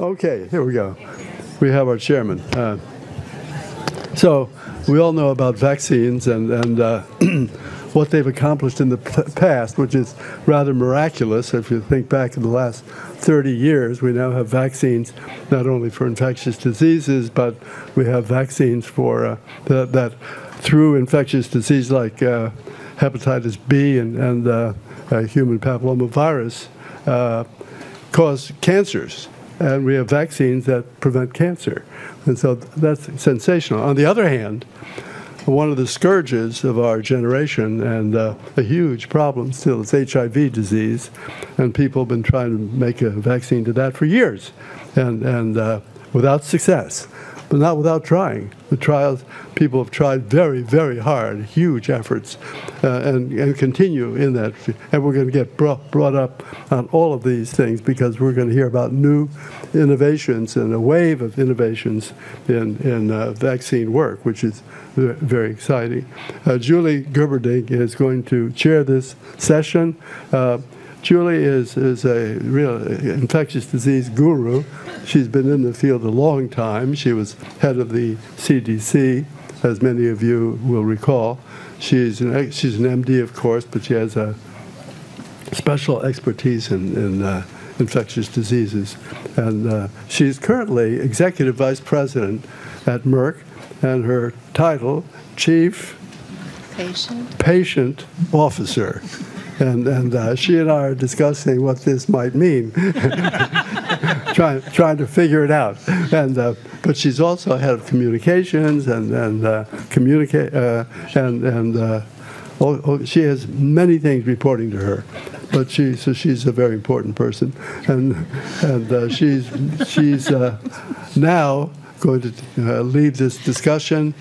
Okay, here we go. We have our chairman. Uh, so, we all know about vaccines and, and uh, what they've accomplished in the past, which is rather miraculous. If you think back in the last 30 years, we now have vaccines not only for infectious diseases, but we have vaccines for uh, that, that, through infectious disease like uh, hepatitis B and, and uh, human papillomavirus uh, cause cancers and we have vaccines that prevent cancer. And so that's sensational. On the other hand, one of the scourges of our generation and uh, a huge problem still is HIV disease, and people have been trying to make a vaccine to that for years, and and uh, without success but not without trying. The trials, people have tried very, very hard, huge efforts, uh, and, and continue in that. And we're going to get brought, brought up on all of these things because we're going to hear about new innovations and a wave of innovations in, in uh, vaccine work, which is very exciting. Uh, Julie Gerberding is going to chair this session. Uh, Julie is, is a real infectious disease guru. She's been in the field a long time. She was head of the CDC, as many of you will recall. She's an, she's an MD, of course, but she has a special expertise in, in uh, infectious diseases. And uh, she's currently executive vice president at Merck, and her title, Chief Patient, Patient Officer and and uh, she and I are discussing what this might mean, trying trying to figure it out. And uh, but she's also head of communications and and uh, communicate uh, and and uh, oh, oh, she has many things reporting to her. But she so she's a very important person, and and uh, she's she's now going to lead this discussion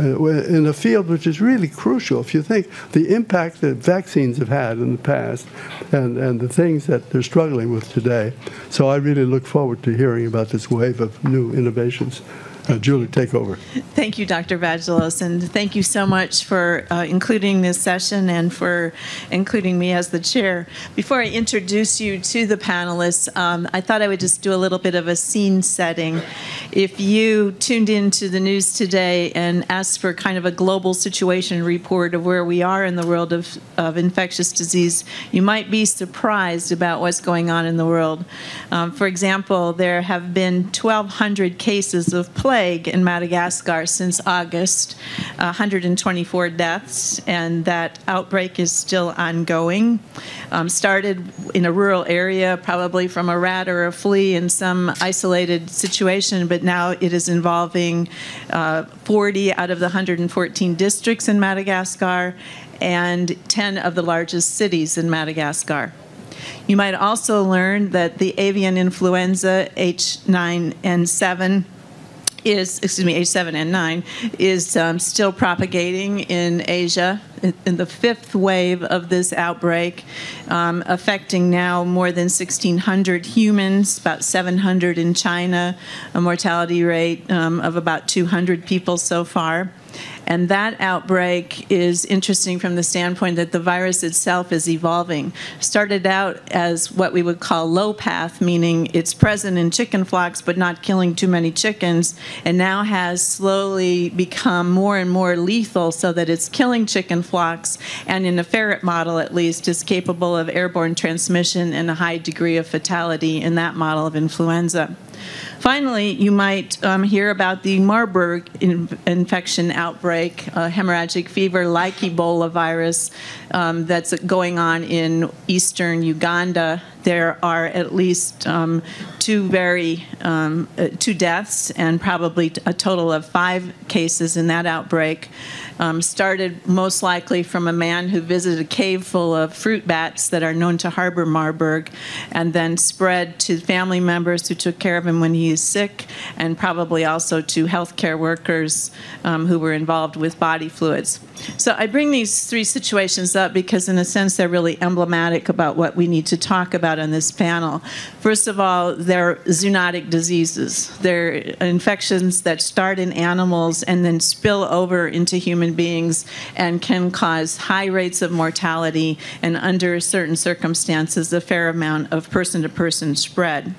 Uh, in a field which is really crucial. If you think the impact that vaccines have had in the past and, and the things that they're struggling with today. So I really look forward to hearing about this wave of new innovations. Uh, Julie, take over. Thank you, Dr. Vagelos, and thank you so much for uh, including this session and for including me as the chair. Before I introduce you to the panelists, um, I thought I would just do a little bit of a scene setting. If you tuned into the news today and asked for kind of a global situation report of where we are in the world of, of infectious disease, you might be surprised about what's going on in the world. Um, for example, there have been 1,200 cases of plague plague in Madagascar since August, 124 deaths, and that outbreak is still ongoing. Um, started in a rural area, probably from a rat or a flea in some isolated situation, but now it is involving uh, 40 out of the 114 districts in Madagascar and 10 of the largest cities in Madagascar. You might also learn that the avian influenza H9N7 is, excuse me, H7N9 is um, still propagating in Asia in the fifth wave of this outbreak, um, affecting now more than 1,600 humans, about 700 in China, a mortality rate um, of about 200 people so far. And that outbreak is interesting from the standpoint that the virus itself is evolving. Started out as what we would call low path, meaning it's present in chicken flocks but not killing too many chickens, and now has slowly become more and more lethal so that it's killing chicken flocks, and in a ferret model at least, is capable of airborne transmission and a high degree of fatality in that model of influenza. Finally, you might um, hear about the Marburg in infection outbreak, hemorrhagic fever like Ebola virus um, that's going on in eastern Uganda. There are at least um, two very um, uh, two deaths and probably a total of five cases in that outbreak um, started most likely from a man who visited a cave full of fruit bats that are known to harbor Marburg, and then spread to family members who took care of him when he was sick, and probably also to healthcare workers um, who were involved with body fluids. So I bring these three situations up because, in a sense, they're really emblematic about what we need to talk about on this panel. First of all, they're zoonotic diseases. They're infections that start in animals and then spill over into human beings and can cause high rates of mortality and, under certain circumstances, a fair amount of person to person spread.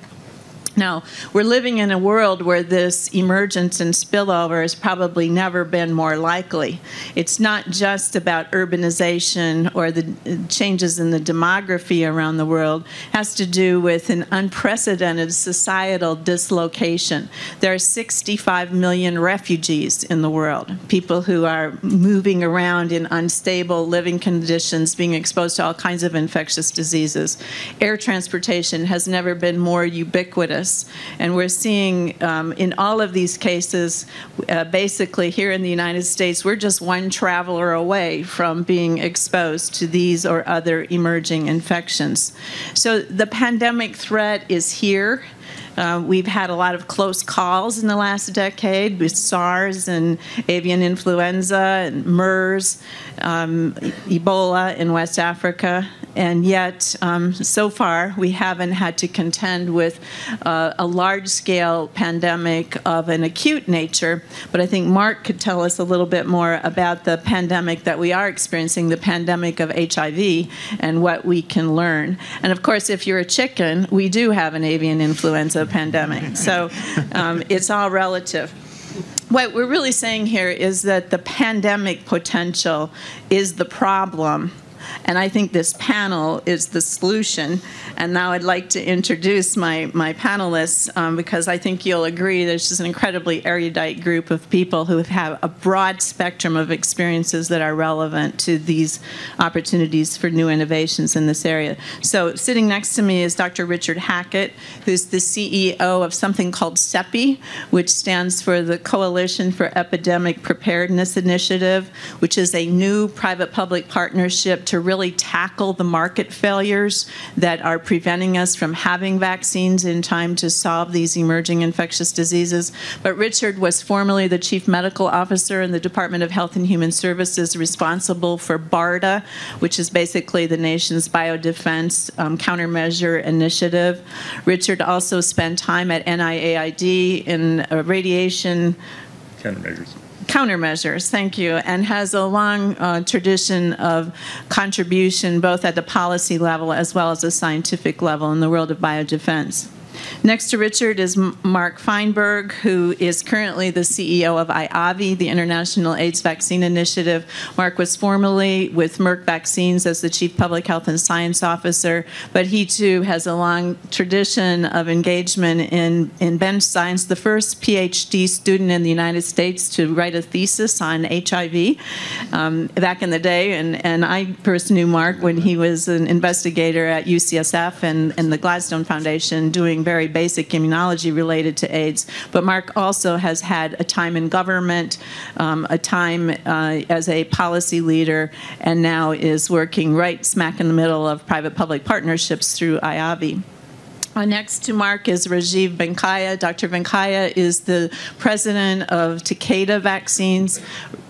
Now, we're living in a world where this emergence and spillover has probably never been more likely. It's not just about urbanization or the changes in the demography around the world, it has to do with an unprecedented societal dislocation. There are 65 million refugees in the world, people who are moving around in unstable living conditions, being exposed to all kinds of infectious diseases. Air transportation has never been more ubiquitous and we're seeing um, in all of these cases, uh, basically here in the United States, we're just one traveler away from being exposed to these or other emerging infections. So the pandemic threat is here. Uh, we've had a lot of close calls in the last decade with SARS and avian influenza and MERS, um, Ebola in West Africa, and yet um, so far we haven't had to contend with uh, a large-scale pandemic of an acute nature. But I think Mark could tell us a little bit more about the pandemic that we are experiencing, the pandemic of HIV, and what we can learn. And of course, if you're a chicken, we do have an avian influenza pandemic. So um, it's all relative what we're really saying here is that the pandemic potential is the problem and I think this panel is the solution. And now I'd like to introduce my, my panelists um, because I think you'll agree there's just an incredibly erudite group of people who have a broad spectrum of experiences that are relevant to these opportunities for new innovations in this area. So sitting next to me is Dr. Richard Hatchett, who's the CEO of something called CEPI, which stands for the Coalition for Epidemic Preparedness Initiative, which is a new private-public partnership to really tackle the market failures that are preventing us from having vaccines in time to solve these emerging infectious diseases. But Richard was formerly the chief medical officer in the Department of Health and Human Services responsible for BARDA, which is basically the nation's biodefense um, countermeasure initiative. Richard also spent time at NIAID in uh, radiation countermeasures countermeasures, thank you, and has a long uh, tradition of contribution both at the policy level as well as the scientific level in the world of biodefense. Next to Richard is Mark Feinberg, who is currently the CEO of IAVI, the International AIDS Vaccine Initiative. Mark was formerly with Merck Vaccines as the Chief Public Health and Science Officer, but he too has a long tradition of engagement in, in bench science, the first PhD student in the United States to write a thesis on HIV um, back in the day. And, and I first knew Mark when he was an investigator at UCSF and, and the Gladstone Foundation doing very basic immunology related to AIDS. But Mark also has had a time in government, um, a time uh, as a policy leader, and now is working right smack in the middle of private-public partnerships through IAVI. Uh, next to Mark is Rajeev Venkayya. Dr. Venkayya is the president of Takeda Vaccines.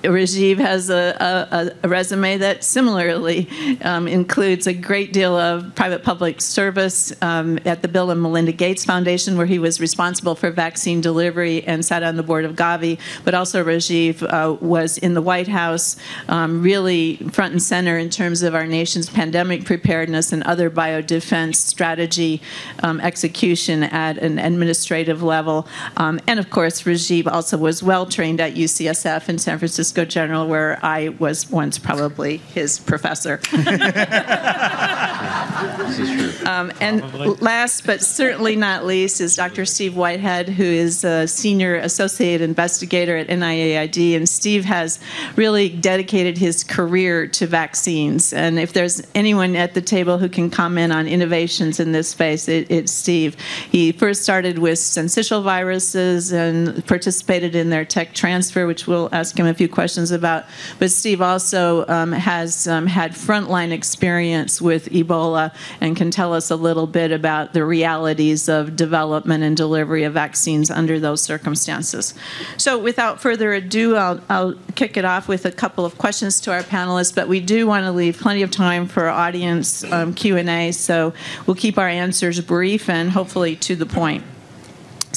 Rajeev has a, a, a resume that similarly um, includes a great deal of private-public service um, at the Bill and Melinda Gates Foundation, where he was responsible for vaccine delivery and sat on the board of Gavi. But also Rajeev uh, was in the White House, um, really front and center in terms of our nation's pandemic preparedness and other biodefense strategy um, execution at an administrative level. Um, and of course, Rajeev also was well trained at UCSF in San Francisco General, where I was once probably his professor. um, and last but certainly not least is Dr. Steve Whitehead, who is a senior associate investigator at NIAID. And Steve has really dedicated his career to vaccines. And if there's anyone at the table who can comment on innovations in this space, it, it's Steve. He first started with syncytial viruses and participated in their tech transfer, which we'll ask him a few questions questions about. But Steve also um, has um, had frontline experience with Ebola and can tell us a little bit about the realities of development and delivery of vaccines under those circumstances. So without further ado, I'll, I'll kick it off with a couple of questions to our panelists, but we do want to leave plenty of time for audience um, Q&A, so we'll keep our answers brief and hopefully to the point.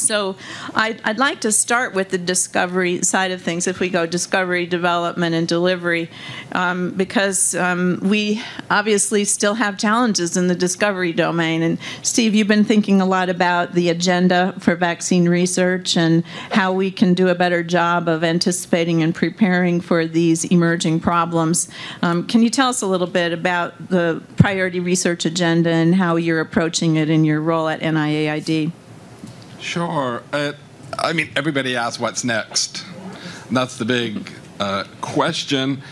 So I'd, I'd like to start with the discovery side of things, if we go discovery, development, and delivery, um, because um, we obviously still have challenges in the discovery domain. And Steve, you've been thinking a lot about the agenda for vaccine research and how we can do a better job of anticipating and preparing for these emerging problems. Um, can you tell us a little bit about the priority research agenda and how you're approaching it in your role at NIAID? Sure. Uh, I mean, everybody asks what's next. That's the big uh, question.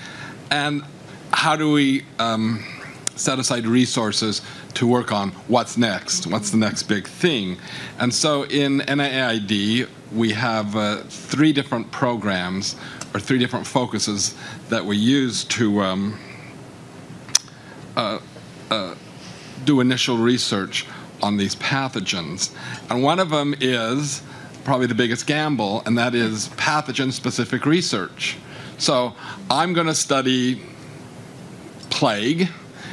And how do we um, set aside resources to work on what's next? What's the next big thing? And so in NIAID, we have uh, three different programs or three different focuses that we use to um, uh, uh, do initial research on these pathogens. And one of them is probably the biggest gamble, and that is pathogen specific research. So I'm going to study plague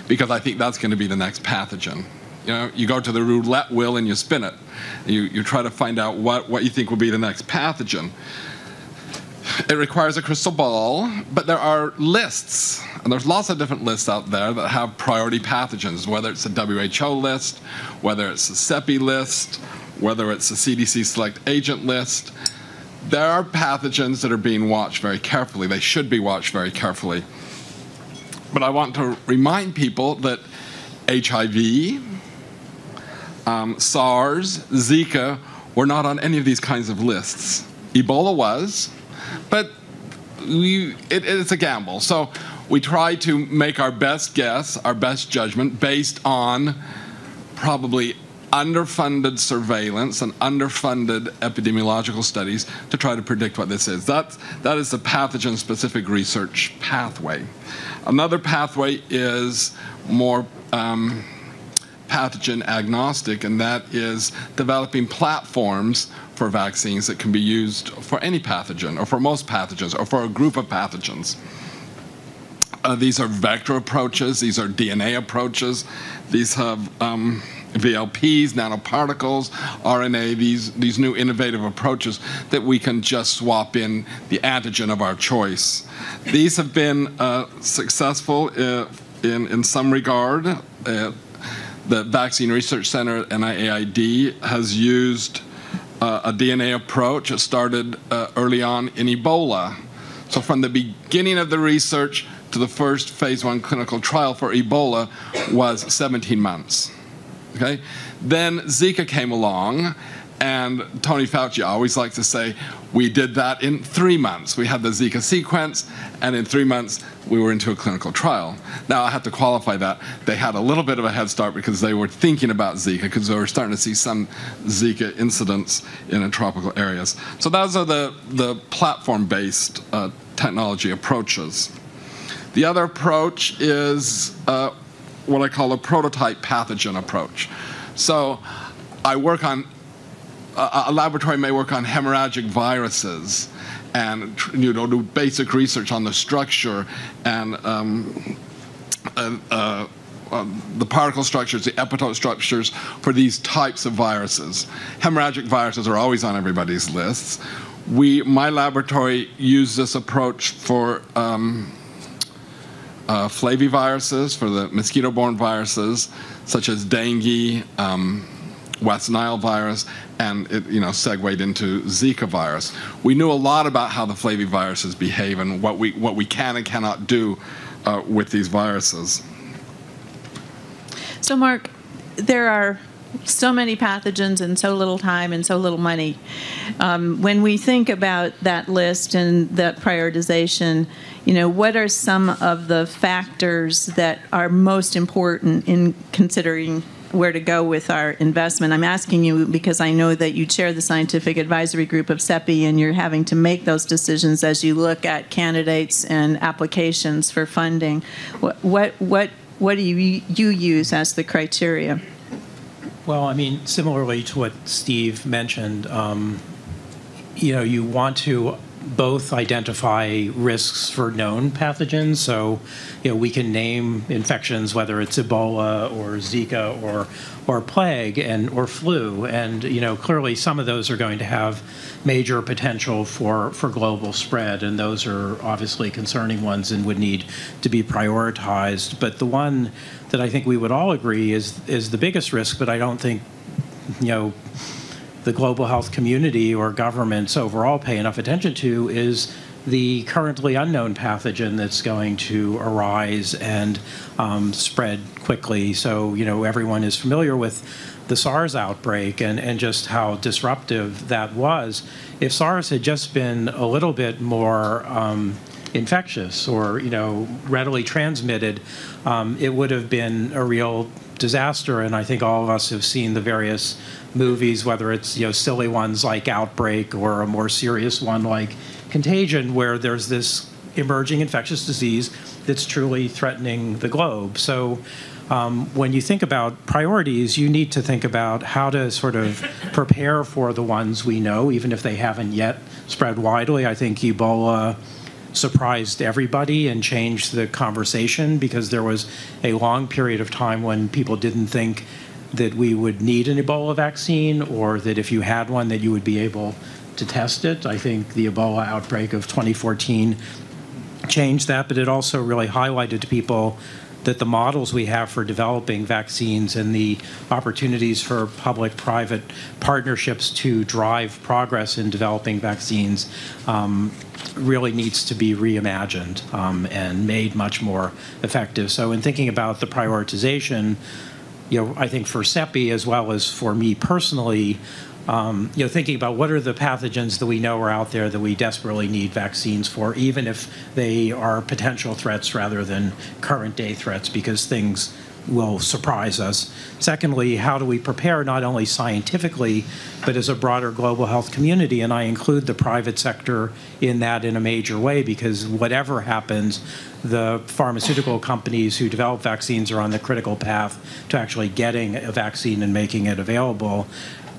because I think that's going to be the next pathogen. You know, you go to the roulette wheel and you spin it. You, you try to find out what, what you think will be the next pathogen. It requires a crystal ball, but there are lists, and there's lots of different lists out there that have priority pathogens, whether it's a WHO list, whether it's a CEPI list, whether it's a CDC select agent list. There are pathogens that are being watched very carefully. They should be watched very carefully. But I want to remind people that HIV, um, SARS, Zika were not on any of these kinds of lists. Ebola was, but we, it, it's a gamble. So we try to make our best guess, our best judgment based on probably underfunded surveillance and underfunded epidemiological studies to try to predict what this is. That, that is the pathogen specific research pathway. Another pathway is more um, pathogen agnostic, and that is developing platforms for vaccines that can be used for any pathogen, or for most pathogens, or for a group of pathogens. Uh, these are vector approaches, these are DNA approaches, these have um, VLPs, nanoparticles, RNA, these, these new innovative approaches that we can just swap in the antigen of our choice. These have been uh, successful uh, in, in some regard. The Vaccine Research Center at NIAID has used uh, a DNA approach. It started uh, early on in Ebola. So from the beginning of the research to the first phase one clinical trial for Ebola was 17 months. Okay? Then Zika came along, and Tony Fauci always likes to say, we did that in three months. We had the Zika sequence, and in three months, we were into a clinical trial. Now, I have to qualify that. They had a little bit of a head start because they were thinking about Zika, because they were starting to see some Zika incidents in tropical areas. So, those are the, the platform based uh, technology approaches. The other approach is uh, what I call a prototype pathogen approach. So, I work on a, laboratory may work on hemorrhagic viruses and you know do basic research on the structure and um, uh, uh, uh, the particle structures, the epitope structures for these types of viruses. Hemorrhagic viruses are always on everybody's lists. We, my laboratory, used this approach for um, uh, flaviviruses, for the mosquito-borne viruses, such as dengue, um, West Nile virus, and it you know segued into Zika virus. We knew a lot about how the flaviviruses behave and what we what we can and cannot do uh, with these viruses. So, Mark, there are so many pathogens and so little time and so little money. Um, when we think about that list and that prioritization, you know, what are some of the factors that are most important in considering where to go with our investment. I'm asking you because I know that you chair the scientific advisory group of CEPI and you're having to make those decisions as you look at candidates and applications for funding. What what what, what do you, you use as the criteria? Well, I mean, similarly to what Steve mentioned, um, you know, you want to both identify risks for known pathogens. So, you know, we can name infections, whether it's Ebola or Zika or or plague and or flu, and you know, clearly some of those are going to have major potential for for global spread, and those are obviously concerning ones and would need to be prioritized. But the one that I think we would all agree is is the biggest risk, but I don't think you know the global health community or governments overall pay enough attention to is the currently unknown pathogen that's going to arise and um, spread quickly. So, you know, everyone is familiar with the SARS outbreak and, and just how disruptive that was. If SARS had just been a little bit more um, infectious or, you know, readily transmitted, um, it would have been a real disaster. And I think all of us have seen the various movies, whether it's you know silly ones like Outbreak or a more serious one like Contagion, where there's this emerging infectious disease that's truly threatening the globe. So. Um, when you think about priorities, you need to think about how to sort of prepare for the ones we know, even if they haven't yet spread widely. I think Ebola surprised everybody and changed the conversation because there was a long period of time when people didn't think that we would need an Ebola vaccine or that if you had one that you would be able to test it. I think the Ebola outbreak of 2014 changed that, but it also really highlighted to people that the models we have for developing vaccines and the opportunities for public-private partnerships to drive progress in developing vaccines um, really needs to be reimagined um, and made much more effective. So in thinking about the prioritization, you know, I think for CEPI as well as for me personally, um, you know, thinking about what are the pathogens that we know are out there that we desperately need vaccines for, even if they are potential threats rather than current day threats, because things will surprise us. Secondly, how do we prepare not only scientifically, but as a broader global health community? And I include the private sector in that in a major way because whatever happens, the pharmaceutical companies who develop vaccines are on the critical path to actually getting a vaccine and making it available.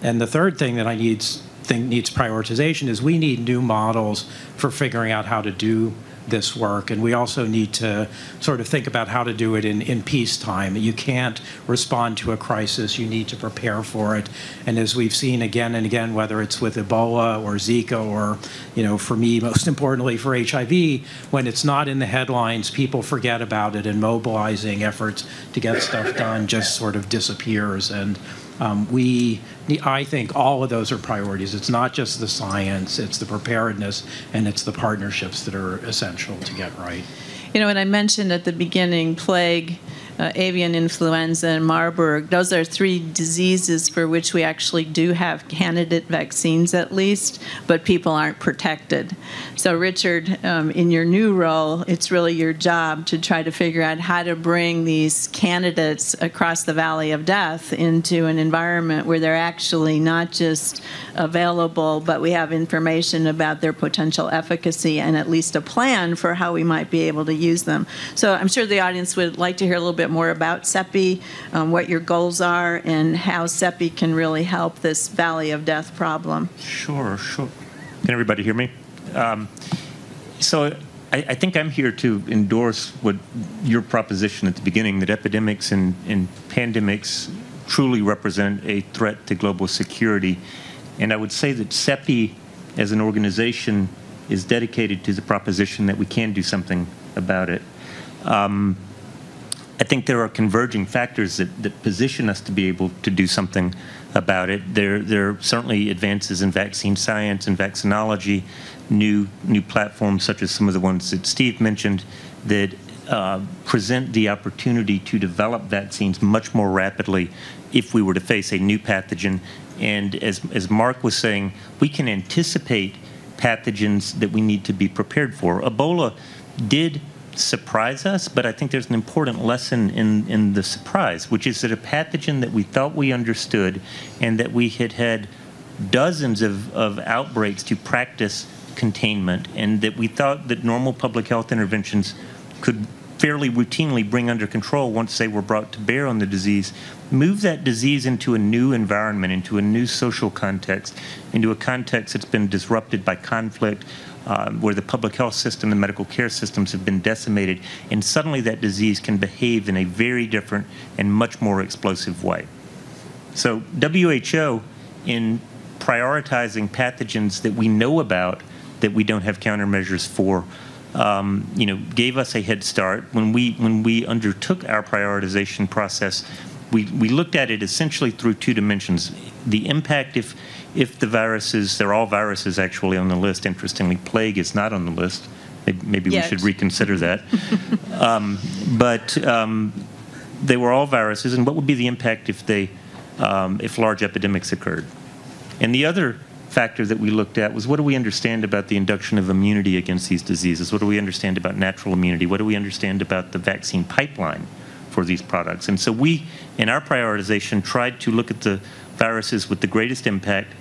And the third thing that I need think needs prioritization is we need new models for figuring out how to do this work. And we also need to sort of think about how to do it in, in peacetime. You can't respond to a crisis, you need to prepare for it. And as we've seen again and again, whether it's with Ebola or Zika or, you know, for me, most importantly for HIV, when it's not in the headlines, people forget about it and mobilizing efforts to get stuff done just sort of disappears. And um, we, I think all of those are priorities. It's not just the science, it's the preparedness, and it's the partnerships that are essential to get right. You know, and I mentioned at the beginning plague, uh, avian influenza and Marburg. Those are three diseases for which we actually do have candidate vaccines at least, but people aren't protected. So, Richard, um, in your new role, it's really your job to try to figure out how to bring these candidates across the valley of death into an environment where they're actually not just available, but we have information about their potential efficacy and at least a plan for how we might be able to use them. So, I'm sure the audience would like to hear a little bit bit more about CEPI, um, what your goals are, and how CEPI can really help this valley of death problem. Sure, sure. Can everybody hear me? Um, so I, I, think I'm here to endorse what your proposition at the beginning that epidemics and, and pandemics truly represent a threat to global security. And I would say that CEPI as an organization is dedicated to the proposition that we can do something about it. Um, I think there are converging factors that, that position us to be able to do something about it. There, there are certainly advances in vaccine science and vaccinology, new, new platforms such as some of the ones that Steve mentioned that uh, present the opportunity to develop vaccines much more rapidly if we were to face a new pathogen. And as, as Mark was saying, we can anticipate pathogens that we need to be prepared for. Ebola did surprise us, but I think there's an important lesson in, in the surprise, which is that a pathogen that we thought we understood and that we had had dozens of, of outbreaks to practice containment and that we thought that normal public health interventions could fairly routinely bring under control once they were brought to bear on the disease, move that disease into a new environment, into a new social context, into a context that's been disrupted by conflict, um, where the public health system and medical care systems have been decimated, and suddenly that disease can behave in a very different and much more explosive way. So WHO, in prioritizing pathogens that we know about that we don't have countermeasures for, um, you know, gave us a head start. When we when we undertook our prioritization process, we, we looked at it essentially through two dimensions: the impact if if the viruses, they're all viruses actually on the list. Interestingly, plague is not on the list. Maybe, maybe we should reconsider that. um, but um, they were all viruses, and what would be the impact if they um, if large epidemics occurred? And the other factor that we looked at was what do we understand about the induction of immunity against these diseases? What do we understand about natural immunity? What do we understand about the vaccine pipeline for these products? And so we, in our prioritization, tried to look at the viruses with the greatest impact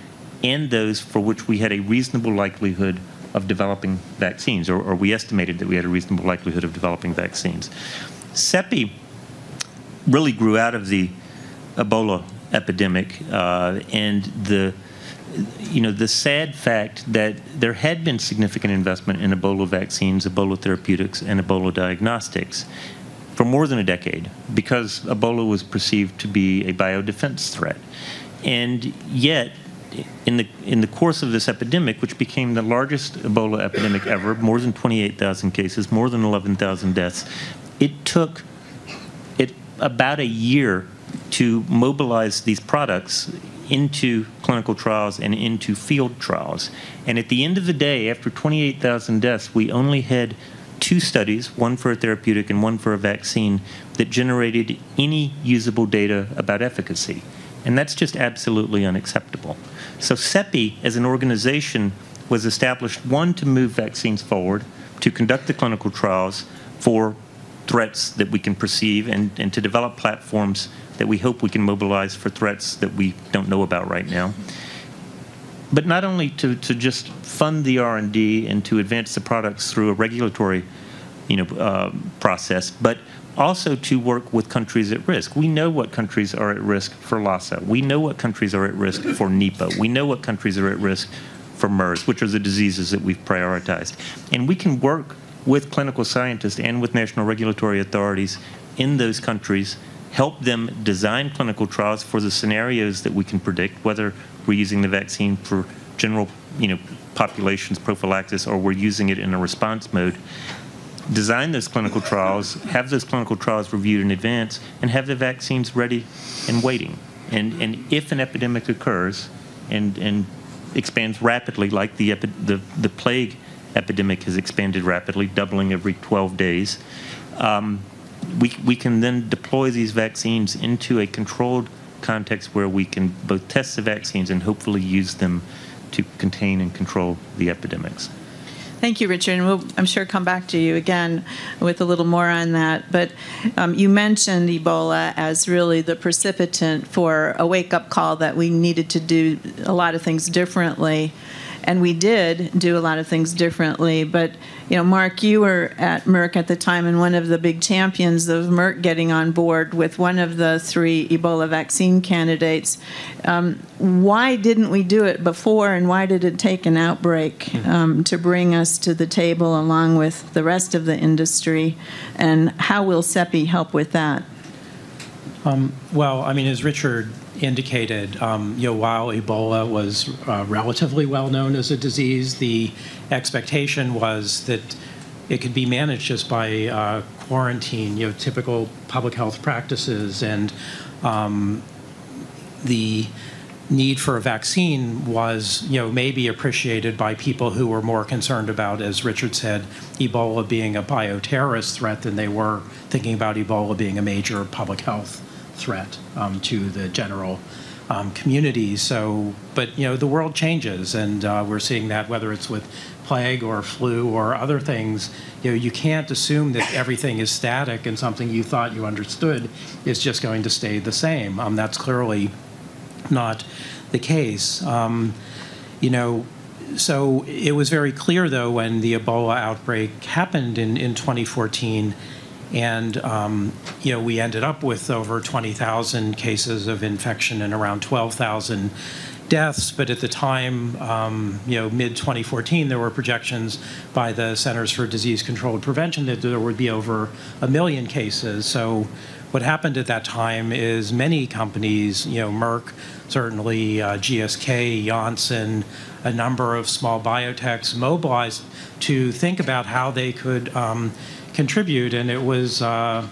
and those for which we had a reasonable likelihood of developing vaccines, or, or we estimated that we had a reasonable likelihood of developing vaccines. CEPI really grew out of the Ebola epidemic, uh, and the you know the sad fact that there had been significant investment in Ebola vaccines, Ebola therapeutics, and Ebola diagnostics for more than a decade because Ebola was perceived to be a biodefense threat, and yet. In the in the course of this epidemic, which became the largest Ebola epidemic ever, more than 28,000 cases, more than 11,000 deaths, it took it about a year to mobilize these products into clinical trials and into field trials. And at the end of the day, after 28,000 deaths, we only had two studies, one for a therapeutic and one for a vaccine, that generated any usable data about efficacy. And that's just absolutely unacceptable. So CEPI, as an organization, was established, one, to move vaccines forward, to conduct the clinical trials for threats that we can perceive and, and to develop platforms that we hope we can mobilize for threats that we don't know about right now. But not only to, to just fund the R&D and to advance the products through a regulatory you know, uh, process, but also to work with countries at risk. We know what countries are at risk for Lassa. We know what countries are at risk for Nipah. We know what countries are at risk for MERS, which are the diseases that we've prioritized. And we can work with clinical scientists and with national regulatory authorities in those countries, help them design clinical trials for the scenarios that we can predict, whether we're using the vaccine for general, you know, populations prophylaxis or we're using it in a response mode. Design those clinical trials, have those clinical trials reviewed in advance, and have the vaccines ready and waiting. And, and if an epidemic occurs and, and expands rapidly, like the, epi- the, the plague epidemic has expanded rapidly, doubling every 12 days, um, we, we can then deploy these vaccines into a controlled context where we can both test the vaccines and hopefully use them to contain and control the epidemics. Thank you, Richard, and we'll, I'm sure, come back to you again with a little more on that. But um, you mentioned Ebola as really the precipitant for a wake-up call that we needed to do a lot of things differently. And we did do a lot of things differently. But, you know, Mark, you were at Merck at the time and one of the big champions of Merck getting on board with one of the three Ebola vaccine candidates. Um, why didn't we do it before, and why did it take an outbreak um, to bring us to the table along with the rest of the industry? And how will CEPI help with that? Well, I mean, as Richard indicated, um, you know, while Ebola was uh, relatively well known as a disease, the expectation was that it could be managed just by uh, quarantine, you know, typical public health practices, and um, the need for a vaccine was, you know, maybe appreciated by people who were more concerned about, as Richard said, Ebola being a bioterrorist threat than they were thinking about Ebola being a major public health threat um, to the general um, community. So, but you know, the world changes, and uh, we're seeing that whether it's with plague or flu or other things. You know, you can't assume that everything is static and something you thought you understood is just going to stay the same. Um, that's clearly not the case. Um, you know, so it was very clear, though, when the Ebola outbreak happened in, in 2014, And, um, you know, we ended up with over 20,000 cases of infection and around 12,000 deaths. But at the time, um, you know, mid 2014, there were projections by the Centers for Disease Control and Prevention that there would be over a million cases. So what happened at that time is many companies, you know, Merck, certainly uh, GSK, Janssen, a number of small biotechs mobilized to think about how they could um, contribute. And it was uh,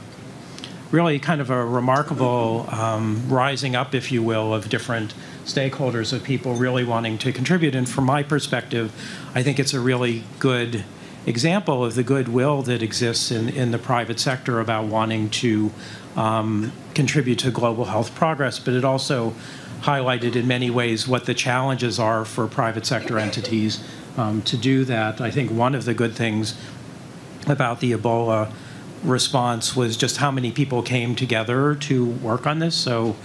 really kind of a remarkable um, rising up, if you will, of different stakeholders, of people really wanting to contribute. And from my perspective, I think it's a really good example of the goodwill that exists in, in the private sector about wanting to um, contribute to global health progress, but it also highlighted in many ways what the challenges are for private sector entities um, to do that. I think one of the good things about the Ebola response was just how many people came together to work on this. So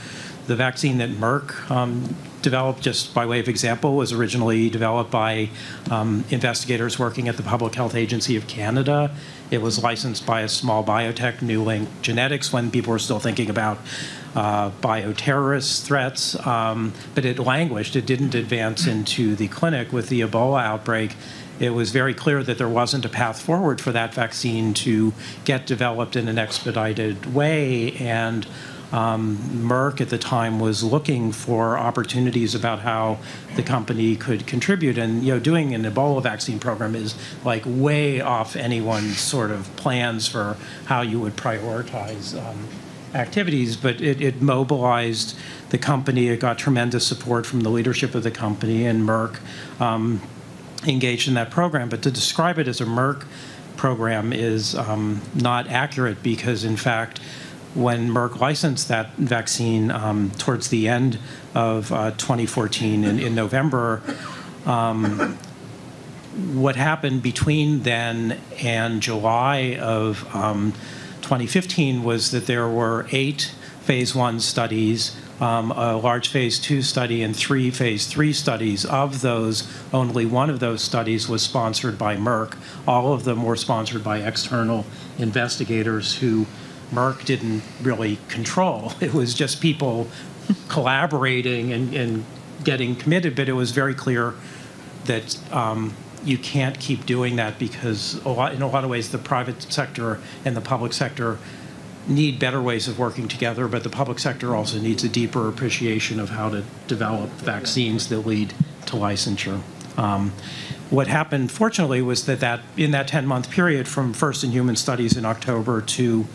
the vaccine that Merck um, developed, just by way of example, was originally developed by um, investigators working at the Public Health Agency of Canada. It was licensed by a small biotech, New NewLink Genetics, when people were still thinking about uh, bioterrorist threats, um, but it languished. It didn't advance into the clinic with the Ebola outbreak. It was very clear that there wasn't a path forward for that vaccine to get developed in an expedited way, and um, Merck at the time was looking for opportunities about how the company could contribute. And you know, doing an Ebola vaccine program is like way off anyone's sort of plans for how you would prioritize um, activities. But it, it, mobilized the company. It got tremendous support from the leadership of the company, and Merck um, engaged in that program. But to describe it as a Merck program is um, not accurate because, in fact when Merck licensed that vaccine um, towards the end of uh, 2014 in, in November, um, what happened between then and July of um, 2015 was that there were eight phase one studies, um, a large phase two study, and three phase three studies. Of those, only one of those studies was sponsored by Merck. All of them were sponsored by external investigators who Merck didn't really control. It was just people collaborating and, and, getting committed, but it was very clear that um, you can't keep doing that because a lot, in a lot of ways the private sector and the public sector need better ways of working together, but the public sector also needs a deeper appreciation of how to develop vaccines that lead to licensure. Um, what happened, fortunately, was that, that in that 10-month period from first in human studies in October to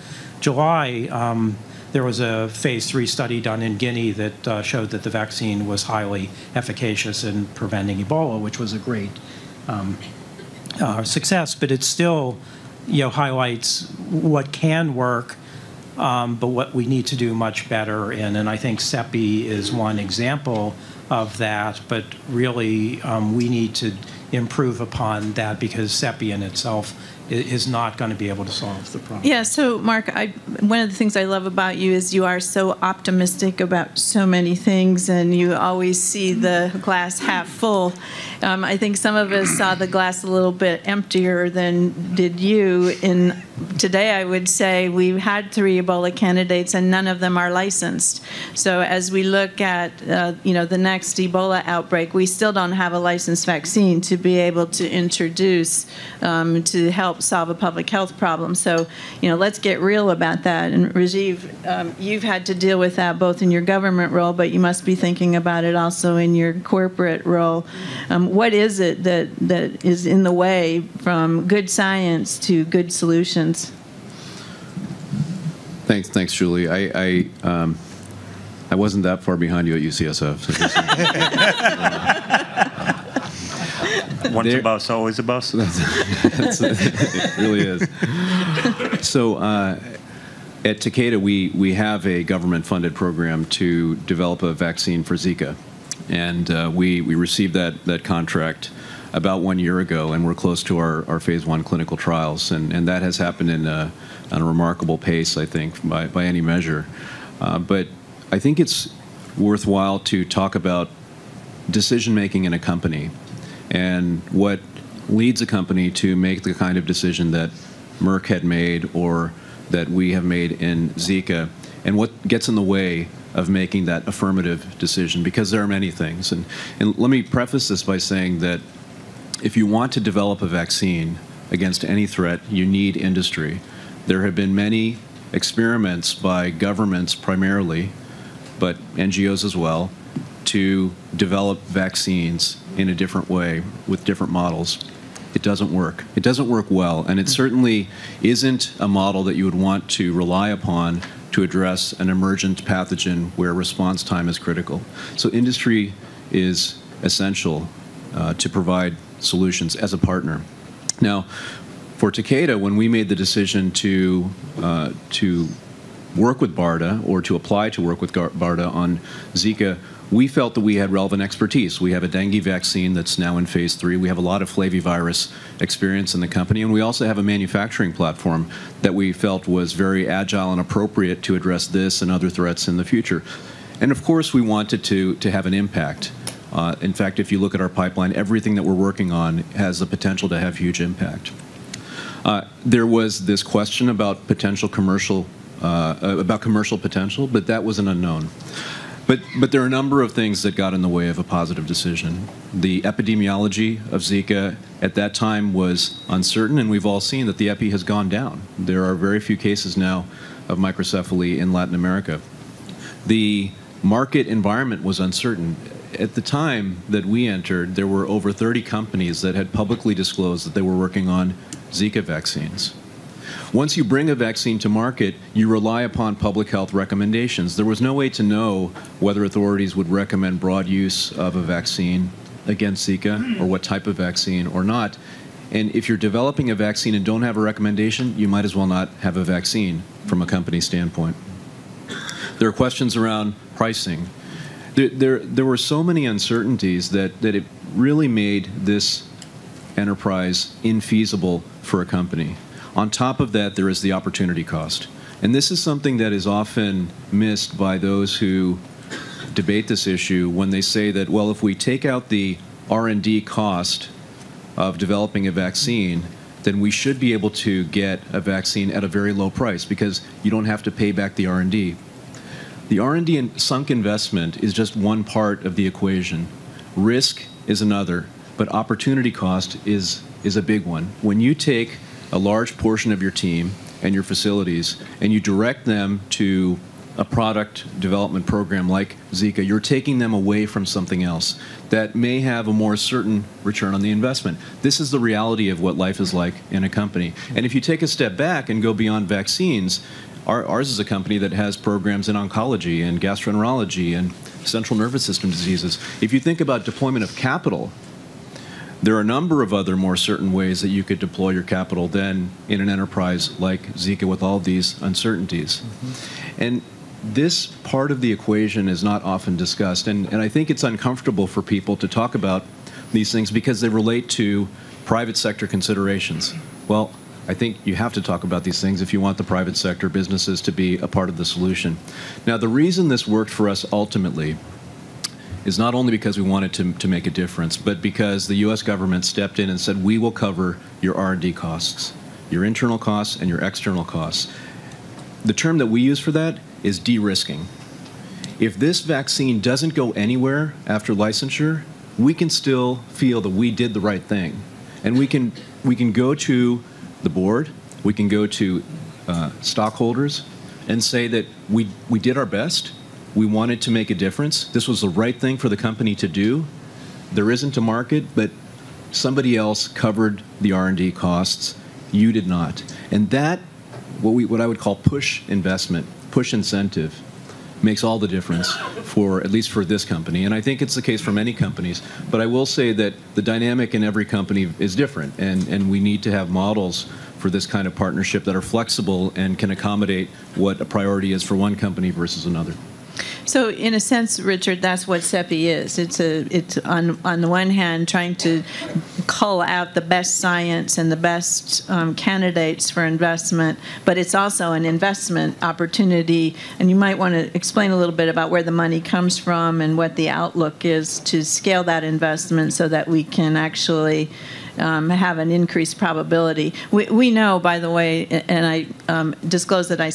July, um, there was a phase three study done in Guinea that uh, showed that the vaccine was highly efficacious in preventing Ebola, which was a great um, uh, success. But it still, you know, highlights what can work, um, but what we need to do much better in. And I think CEPI is one example of that. But really, um, we need to improve upon that because CEPI in itself is not going to be able to solve the problem. Yeah, so Mark, I, one of the things I love about you is you are so optimistic about so many things and you always see the glass half full. Um, I think some of us saw the glass a little bit emptier than did you. In today, I would say we've had three Ebola candidates and none of them are licensed. So as we look at uh, you know the next Ebola outbreak, we still don't have a licensed vaccine to be able to introduce um, to help solve a public health problem. So you know let's get real about that. And Rajeev, um, you've had to deal with that both in your government role, but you must be thinking about it also in your corporate role. Um, what is it that, that is in the way from good science to good solutions? Thanks, thanks, Julie. I, I, um, I wasn't that far behind you at UCSF. So Once there, a bus, always a bus. That's, that's, it really is. So uh, at Takeda, we, we have a government-funded program to develop a vaccine for Zika. And uh, we, we received that, that contract about one year ago, and we're close to our, our phase one clinical trials. And, and that has happened in a, a remarkable pace, I think, by, by any measure. Uh, but I think it's worthwhile to talk about decision making in a company and what leads a company to make the kind of decision that Merck had made or that we have made in Zika and what gets in the way of making that affirmative decision, because there are many things. And, and let me preface this by saying that if you want to develop a vaccine against any threat, you need industry. There have been many experiments by governments primarily, but NGOs as well, to develop vaccines in a different way with different models. It doesn't work. It doesn't work well, and it certainly isn't a model that you would want to rely upon to address an emergent pathogen where response time is critical. So industry is essential uh, to provide solutions as a partner. Now, for Takeda, when we made the decision to uh, to work with BARDA or to apply to work with BARDA on Zika, we felt that we had relevant expertise. We have a dengue vaccine that's now in phase three. We have a lot of flavivirus experience in the company, and we also have a manufacturing platform that we felt was very agile and appropriate to address this and other threats in the future. And of course, we wanted to, to have an impact. Uh, in fact, if you look at our pipeline, everything that we're working on has the potential to have huge impact. Uh, there was this question about potential commercial, uh, about commercial potential, but that was an unknown. But, but there are a number of things that got in the way of a positive decision. The epidemiology of Zika at that time was uncertain, and we've all seen that the epi has gone down. There are very few cases now of microcephaly in Latin America. The market environment was uncertain. At the time that we entered, there were over 30 companies that had publicly disclosed that they were working on Zika vaccines. Once you bring a vaccine to market, you rely upon public health recommendations. There was no way to know whether authorities would recommend broad use of a vaccine against Zika or what type of vaccine or not. And if you're developing a vaccine and don't have a recommendation, you might as well not have a vaccine from a company standpoint. There are questions around pricing. There, there, there were so many uncertainties that, that it really made this enterprise infeasible for a company. On top of that, there is the opportunity cost. And this is something that is often missed by those who debate this issue when they say that, well, if we take out the R&D cost of developing a vaccine, then we should be able to get a vaccine at a very low price because you don't have to pay back the R&D. The R&D and sunk investment is just one part of the equation. Risk is another, but opportunity cost is is a big one. When you take a large portion of your team and your facilities and you direct them to a product development program like Zika, you're taking them away from something else that may have a more certain return on the investment. This is the reality of what life is like in a company. And if you take a step back and go beyond vaccines, our, ours is a company that has programs in oncology and gastroenterology and central nervous system diseases. If you think about deployment of capital there are a number of other more certain ways that you could deploy your capital than in an enterprise like Zika with all these uncertainties. Mm-hmm. And this part of the equation is not often discussed, and, and I think it's uncomfortable for people to talk about these things because they relate to private sector considerations. Well, I think you have to talk about these things if you want the private sector businesses to be a part of the solution. Now, the reason this worked for us ultimately is not only because we wanted to, to make a difference, but because the U.S. government stepped in and said, we will cover your R&D costs, your internal costs and your external costs. The term that we use for that is de-risking. If this vaccine doesn't go anywhere after licensure, we can still feel that we did the right thing. And we can, we can go to the board, we can go to uh, stockholders and say that we, we did our best, we wanted to make a difference. This was the right thing for the company to do. There isn't a market, but somebody else covered the R&D costs. You did not. And that, what, we, what I would call push investment, push incentive, makes all the difference for at least for this company and i think it's the case for many companies but i will say that the dynamic in every company is different and, and we need to have models for this kind of partnership that are flexible and can accommodate what a priority is for one company versus another so, in a sense, Richard, that's what CEPI is. It's a it's on on the one hand trying to cull out the best science and the best um, candidates for investment, but it's also an investment opportunity. And you might want to explain a little bit about where the money comes from and what the outlook is to scale that investment so that we can actually um, have an increased probability. We, we know, by the way, and I um, disclose I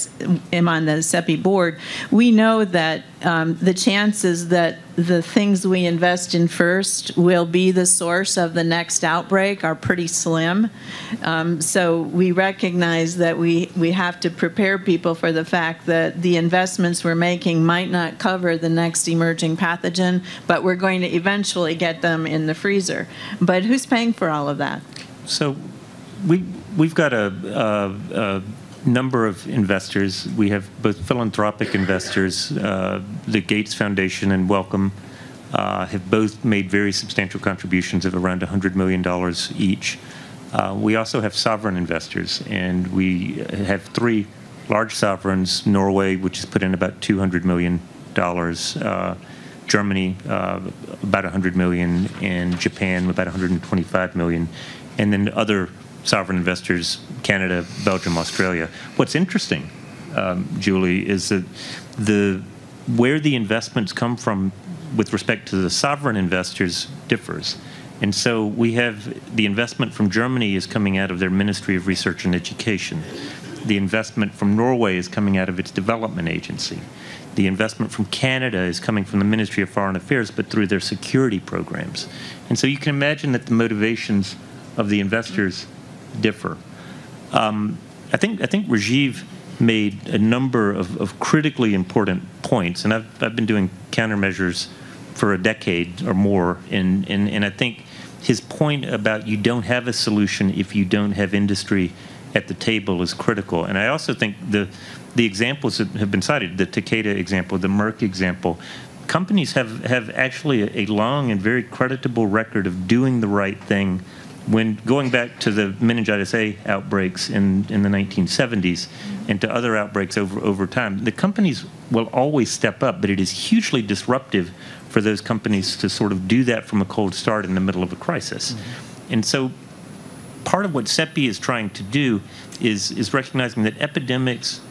am on the CEPI board, we know that um, the chances that the things we invest in first will be the source of the next outbreak are pretty slim. Um, So we recognize that we, we have to prepare people for the fact that the investments we're making might not cover the next emerging pathogen, but we're going to eventually get them in the freezer. But who's paying for all of that? So we, we've got a, a, a number of investors. We have both philanthropic investors, uh, the Gates Foundation and Wellcome uh, have both made very substantial contributions of around $100 million each. Uh, we also have sovereign investors, and we have three large sovereigns, Norway, which has put in about $200 million, uh, Germany, uh, about 100 million, and Japan, about 125 million, and then other sovereign investors, Canada, Belgium, Australia. What's interesting, um, Julie, is that the where the investments come from with respect to the sovereign investors differs. And so we have the investment from Germany is coming out of their Ministry of Research and Education. The investment from Norway is coming out of its development agency. The investment from Canada is coming from the Ministry of Foreign Affairs, but through their security programs. And so you can imagine that the motivations of the investors differ. Um, I think I think Rajeev made a number of, of critically important points, and I've I've been doing countermeasures for a decade or more, and and and I think his point about you don't have a solution if you don't have industry at the table is critical. And I also think the the examples that have been cited, the Takeda example, the Merck example, companies have have actually a, a long and very creditable record of doing the right thing when going back to the meningitis A outbreaks in, in the 1970s and to other outbreaks over, over time, the companies will always step up, but it is hugely disruptive for those companies to sort of do that from a cold start in the middle of a crisis. Mm-hmm. And so part of what CEPI is trying to do is, is recognizing that epidemics,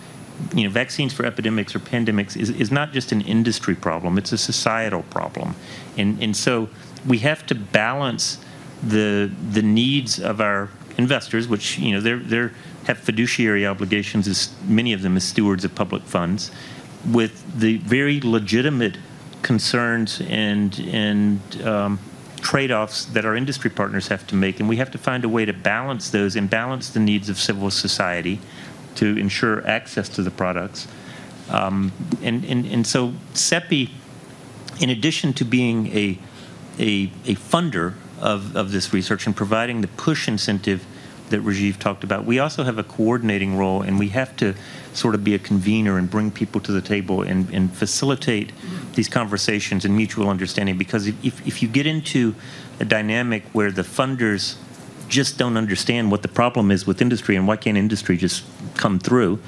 you know, vaccines for epidemics or pandemics is, is not just an industry problem, it's a societal problem. And, and so we have to balance the, the needs of our investors, which, you know, they're, they're have fiduciary obligations, as many of them as stewards of public funds, with the very legitimate concerns and, and um, trade-offs that our industry partners have to make, and we have to find a way to balance those and balance the needs of civil society to ensure access to the products. Um, and, and, and so CEPI, in addition to being a, a, a funder of, of this research and providing the push incentive that Rajeev talked about, we also have a coordinating role, and we have to sort of be a convener and bring people to the table and, and facilitate these conversations and mutual understanding. Because if, if you get into a dynamic where the funders just don't understand what the problem is with industry and why can't industry just come through,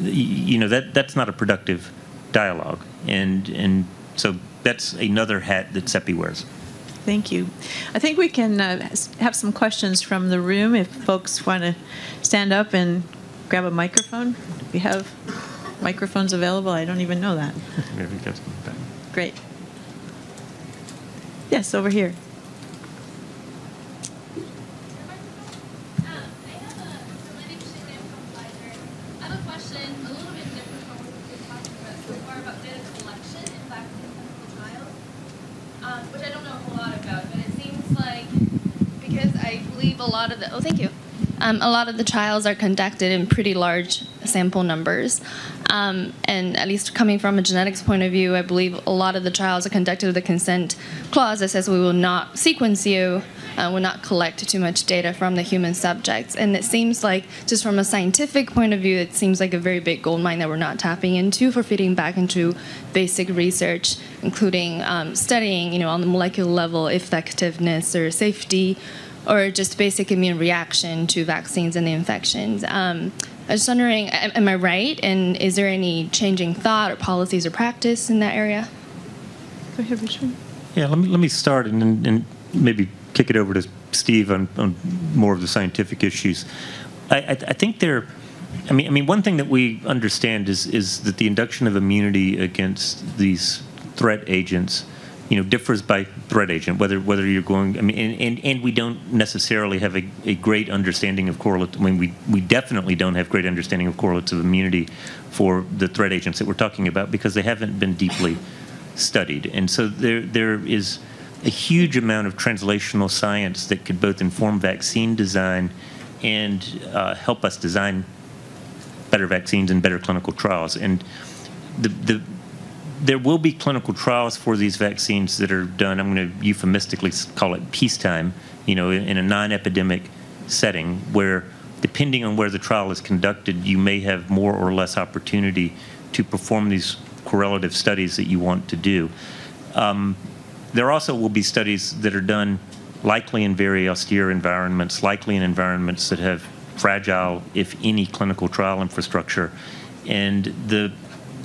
you know that that's not a productive dialogue. And and so that's another hat that CEPI wears. Thank you. I think we can uh, have some questions from the room if folks want to stand up and grab a microphone. We have microphones available. I don't even know that. Maybe get some. Great. Yes, over here. a lot of the oh thank you um, a lot of the trials are conducted in pretty large sample numbers. Um, and at least coming from a genetics point of view i believe a lot of the trials are conducted with a consent clause that says we will not sequence you uh, will not collect too much data from the human subjects. And it seems like just from a scientific point of view it seems like a very big gold mine that we're not tapping into for feeding back into basic research including um, studying you know on the molecular level effectiveness or safety or just basic immune reaction to vaccines and the infections. Um, I was just wondering, am I right? And is there any changing thought or policies or practice in that area? Go ahead, Richard. Yeah, let me let me start and, and maybe kick it over to Steve on, on more of the scientific issues. I, I, I think there. I mean, I mean, one thing that we understand is is that the induction of immunity against these threat agents you know, differs by threat agent, whether whether you're going, I mean, and, and, and we don't necessarily have a, a great understanding of correlate, I mean, we, we definitely don't have great understanding of correlates of immunity for the threat agents that we're talking about because they haven't been deeply studied. And so there there is a huge amount of translational science that could both inform vaccine design and uh, help us design better vaccines and better clinical trials. And the, the there will be clinical trials for these vaccines that are done. I'm going to euphemistically call it peacetime, you know, in, a non-epidemic setting where, depending on where the trial is conducted, you may have more or less opportunity to perform these correlative studies that you want to do. Um, there also will be studies that are done likely in very austere environments, likely in environments that have fragile, if any, clinical trial infrastructure. And the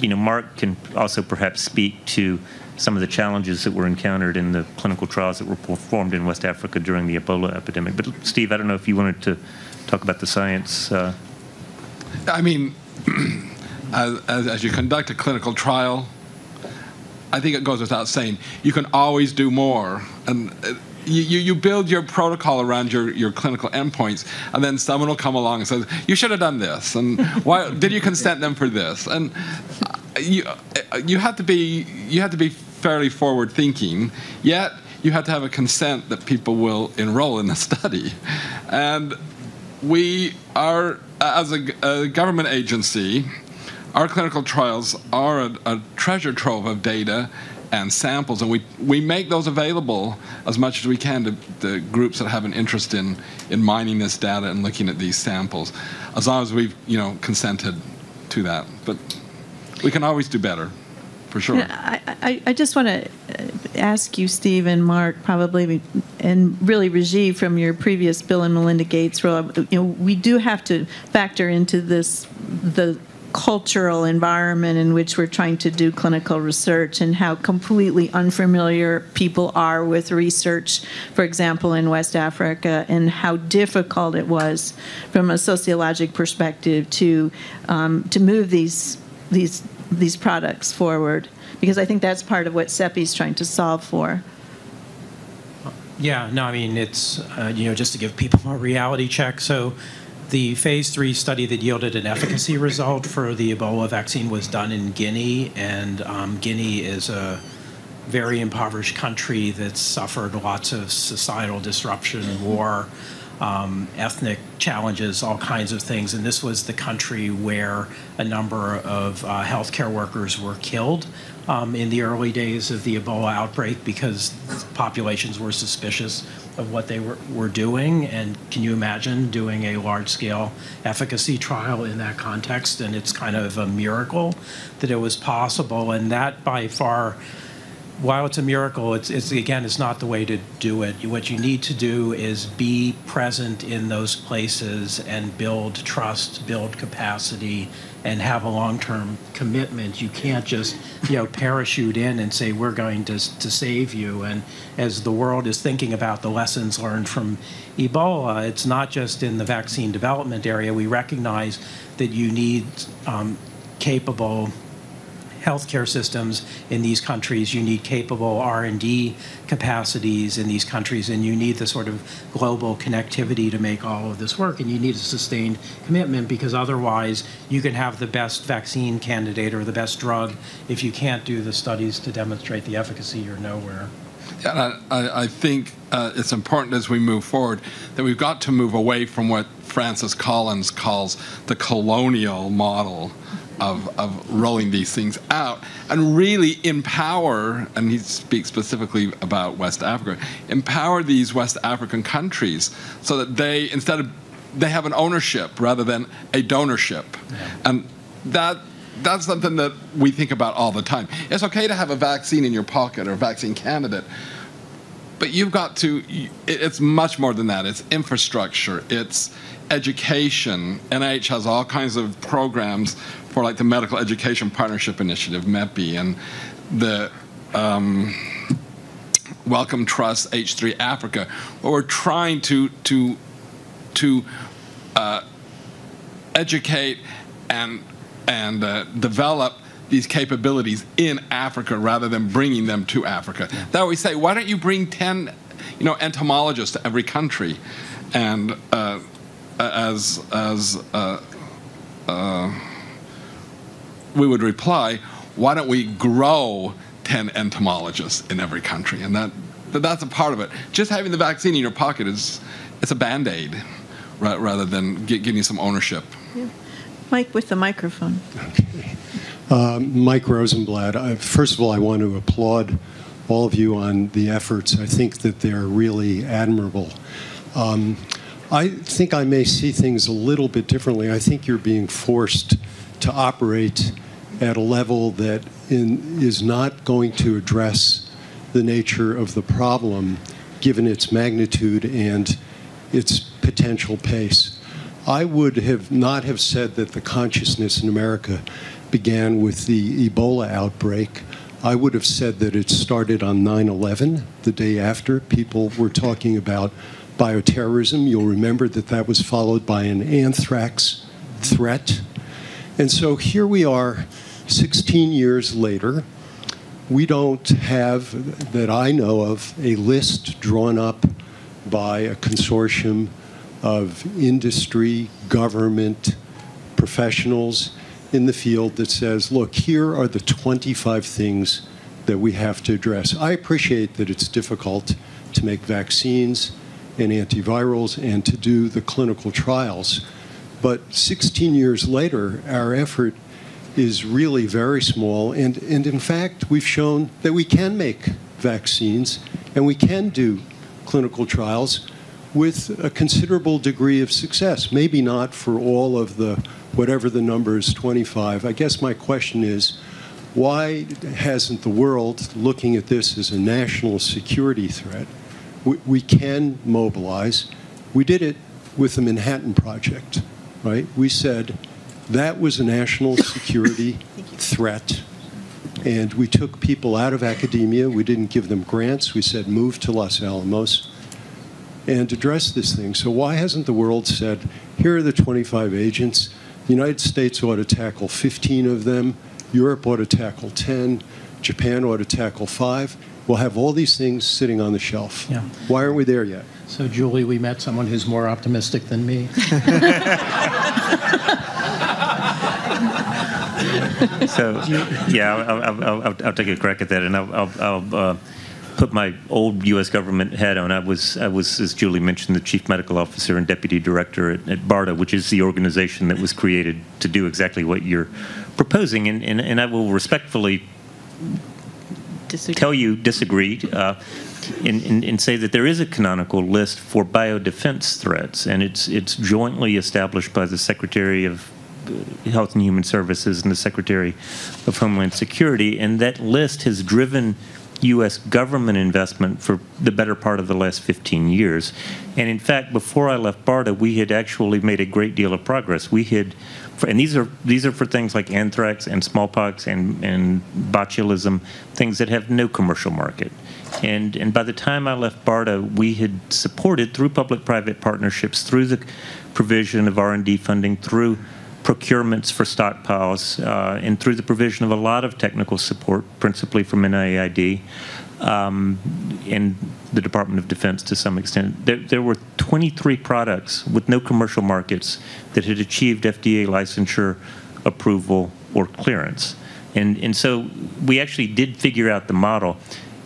you know, Mark can also perhaps speak to some of the challenges that were encountered in the clinical trials that were performed in West Africa during the Ebola epidemic. But Steve, I don't know if you wanted to talk about the science. Uh. I mean, as, as, you conduct a clinical trial, I think it goes without saying, you can always do more. And uh, you, you build your protocol around your, your clinical endpoints, and then someone will come along and says, "You should have done this," and why did you consent them for this? And uh, you you have to be you have to be fairly forward thinking, yet you have to have a consent that people will enroll in the study, and we are as a, a government agency. Our clinical trials are a, a treasure trove of data and samples, and we, we make those available as much as we can to the groups that have an interest in, in mining this data and looking at these samples, as long as we've you know consented to that. But we can always do better, for sure. I, I, I just want to uh, ask you, Steve and Mark, probably, and really Rajeev from your previous Bill and Melinda Gates role. You know, we do have to factor into this the cultural environment in which we're trying to do clinical research and how completely unfamiliar people are with research, for example, in West Africa, and how difficult it was from a sociologic perspective to um, to move these these these products forward. Because I think that's part of what CEPI is trying to solve for. Yeah, no, I mean, it's, uh, you know, just to give people a reality check. So the phase three study that yielded an efficacy result for the Ebola vaccine was done in Guinea, and um, Guinea is a very impoverished country that's suffered lots of societal disruption, war, um, ethnic challenges, all kinds of things. And this was the country where a number of uh, healthcare workers were killed um, in the early days of the Ebola outbreak because populations were suspicious of what they were, were doing. And can you imagine doing a large scale efficacy trial in that context? And it's kind of a miracle that it was possible. And that by far, while it's a miracle, it's, it's again, it's not the way to do it. What you need to do is be present in those places and build trust, build capacity, and have a long-term commitment. You can't just, you know, parachute in and say we're going to to save you. And as the world is thinking about the lessons learned from Ebola, it's not just in the vaccine development area. We recognize that you need um, capable healthcare systems in these countries. You need capable R&D capacities in these countries, and you need the sort of global connectivity to make all of this work. And you need a sustained commitment because otherwise you can have the best vaccine candidate or the best drug. If you can't do the studies to demonstrate the efficacy, you're nowhere. I, I think uh, it's important as we move forward that we've got to move away from what Francis Collins calls the colonial model of, of rolling these things out and really empower, and he speaks specifically about West Africa, empower these West African countries so that they, instead of, they have an ownership rather than a donorship. Yeah. And that that's something that we think about all the time. It's okay to have a vaccine in your pocket or a vaccine candidate, but you've got to, it's much more than that. It's infrastructure, it's education. NIH has all kinds of programs for like the Medical Education Partnership Initiative, MEPI, and the um, Wellcome Trust H3 Africa, where we're trying to to to uh, educate and and uh, develop these capabilities in Africa rather than bringing them to Africa. That we say, why don't you bring 10, you know, entomologists to every country? And uh, as, as uh, uh, we would reply, why don't we grow 10 entomologists in every country? And that, that's a part of it. Just having the vaccine in your pocket is it's a band-aid rather than giving you some ownership. Yeah. Mike with the microphone. Uh, Mike Rosenblatt. I, first of all, I want to applaud all of you on the efforts. I think that they're really admirable. Um, I think I may see things a little bit differently. I think you're being forced to operate at a level that in, is not going to address the nature of the problem given its magnitude and its potential pace. I would have not have said that the consciousness in America began with the Ebola outbreak. I would have said that it started on 9 11, the day after. People were talking about bioterrorism. You'll remember that that was followed by an anthrax threat. And so here we are, 16 years later. We don't have, that I know of, a list drawn up by a consortium of industry, government, professionals in the field that says, look, here are the 25 things that we have to address. I appreciate that it's difficult to make vaccines and antivirals and to do the clinical trials. But 16 years later, our effort is really very small. And, and in fact, we've shown that we can make vaccines and we can do clinical trials with a considerable degree of success. Maybe not for all of the, whatever the number is, 25. I guess my question is, why hasn't the world looking at this as a national security threat? We, we can mobilize. We did it with the Manhattan Project, right? We said that was a national security threat. And we took people out of academia. We didn't give them grants. We said, move to Los Alamos and address this thing. So why hasn't the world said, here are the 25 agents, the United States ought to tackle 15 of them, Europe ought to tackle 10, Japan ought to tackle five. We'll have all these things sitting on the shelf. Yeah. Why aren't we there yet? So, Julie, we met someone who's more optimistic than me. so, yeah, I'll, I'll, I'll, I'll, take a crack at that, and I'll, uh, put my old U.S. government hat on. I was, I was, as Julie mentioned, the chief medical officer and deputy director at, at BARDA, which is the organization that was created to do exactly what you're proposing. And, and, and I will respectfully disagree. tell you disagree. Uh, and, and, and, say that there is a canonical list for biodefense threats, and it's it's jointly established by the Secretary of uh, Health and Human Services and the Secretary of Homeland Security, and that list has driven U.S. government investment for the better part of the last 15 years. And in fact, before I left BARDA, we had actually made a great deal of progress. We had, and these are these are for things like anthrax and smallpox and and botulism, things that have no commercial market. And and by the time I left BARDA, we had supported through public-private partnerships, through the provision of R&D funding, through procurements for stockpiles uh, and through the provision of a lot of technical support, principally from NIAID um, and the Department of Defense to some extent. There, there, were 23 products with no commercial markets that had achieved FDA licensure, approval, or clearance. And, and so we actually did figure out the model.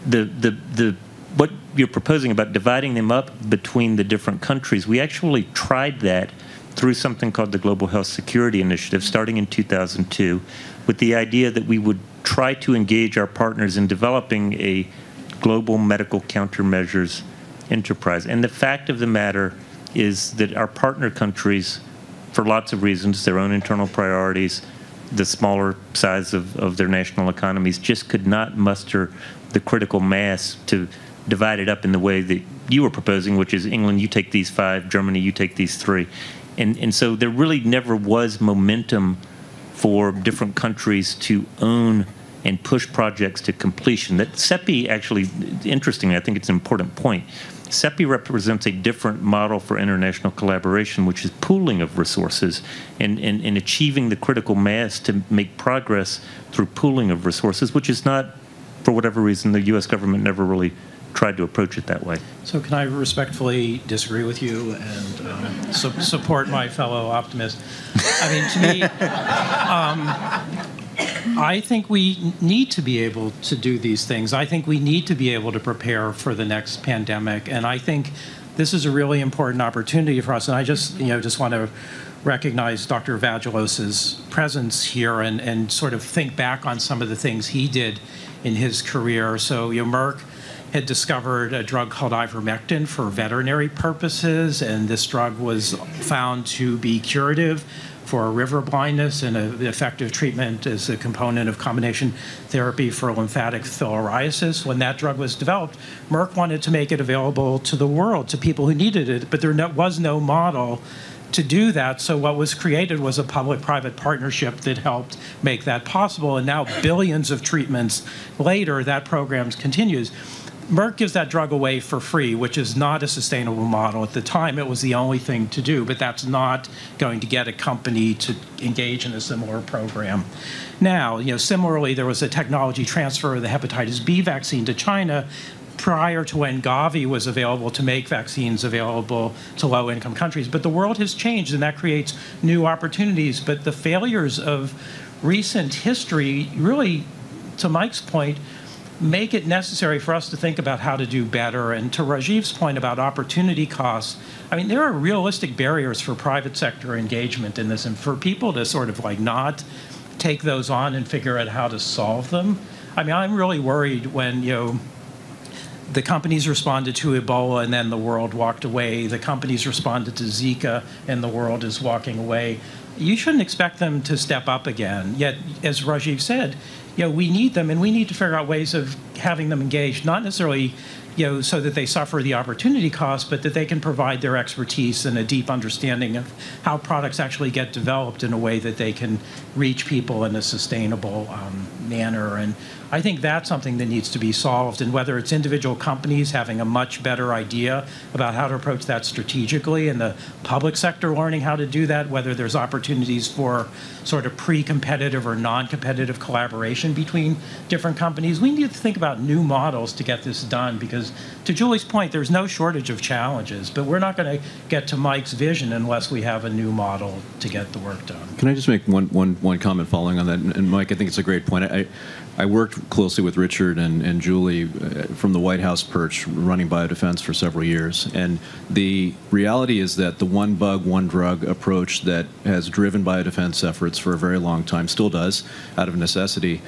The, the, the, what you're proposing about dividing them up between the different countries, we actually tried that through something called the Global Health Security Initiative starting in 2002 with the idea that we would try to engage our partners in developing a global medical countermeasures enterprise. And the fact of the matter is that our partner countries, for lots of reasons, their own internal priorities, the smaller size of, of their national economies, just could not muster the critical mass to divide it up in the way that you were proposing, which is England, you take these five, Germany, you take these three. And, and so there really never was momentum for different countries to own and push projects to completion. That CEPI actually, interestingly, I think it's an important point. CEPI represents a different model for international collaboration, which is pooling of resources and, and, and achieving the critical mass to make progress through pooling of resources, which is not, for whatever reason, the U.S. government never really tried to approach it that way. So can I respectfully disagree with you and um, su- support my fellow optimist? I mean, to me, um, I think we need to be able to do these things. I think we need to be able to prepare for the next pandemic, and I think this is a really important opportunity for us. And I just, you know, just want to recognize Dr. Vagelos's presence here and, and sort of think back on some of the things he did in his career. So, you know, Merck had discovered a drug called ivermectin for veterinary purposes, and this drug was found to be curative for river blindness and uh, an effective treatment as a component of combination therapy for lymphatic filariasis. When that drug was developed, Merck wanted to make it available to the world, to people who needed it, but there no, was no model to do that. So what was created was a public-private partnership that helped make that possible. And now, billions of treatments later, that program continues. Merck gives that drug away for free, which is not a sustainable model. At the time, it was the only thing to do, but that's not going to get a company to engage in a similar program. Now, you know, similarly, there was a technology transfer of the hepatitis B vaccine to China prior to when Gavi was available to make vaccines available to low income countries. But the world has changed, and that creates new opportunities. But the failures of recent history really, to Mike's point, make it necessary for us to think about how to do better. And to Rajeev's point about opportunity costs, I mean, there are realistic barriers for private sector engagement in this, and for people to sort of like not take those on and figure out how to solve them. I mean, I'm really worried when, you know, the companies responded to Ebola and then the world walked away. The companies responded to Zika and the world is walking away. You shouldn't expect them to step up again. Yet, as Rajeev said, you know, we need them and we need to figure out ways of having them engaged, not necessarily you know, so that they suffer the opportunity cost, but that they can provide their expertise and a deep understanding of how products actually get developed in a way that they can reach people in a sustainable um, manner. And I think that's something that needs to be solved. And whether it's individual companies having a much better idea about how to approach that strategically and the public sector learning how to do that, whether there's opportunities for sort of pre-competitive or non-competitive collaboration between different companies, we need to think about new models to get this done because to Julie's point, there's no shortage of challenges, but we're not going to get to Mike's vision unless we have a new model to get the work done. Can I just make one, one, one comment following on that? And Mike, I think it's a great point. I, I worked closely with Richard and, and Julie uh, from the White House perch running biodefense for several years. And the reality is that the one bug, one drug approach that has driven biodefense efforts for a very long time, still does out of necessity,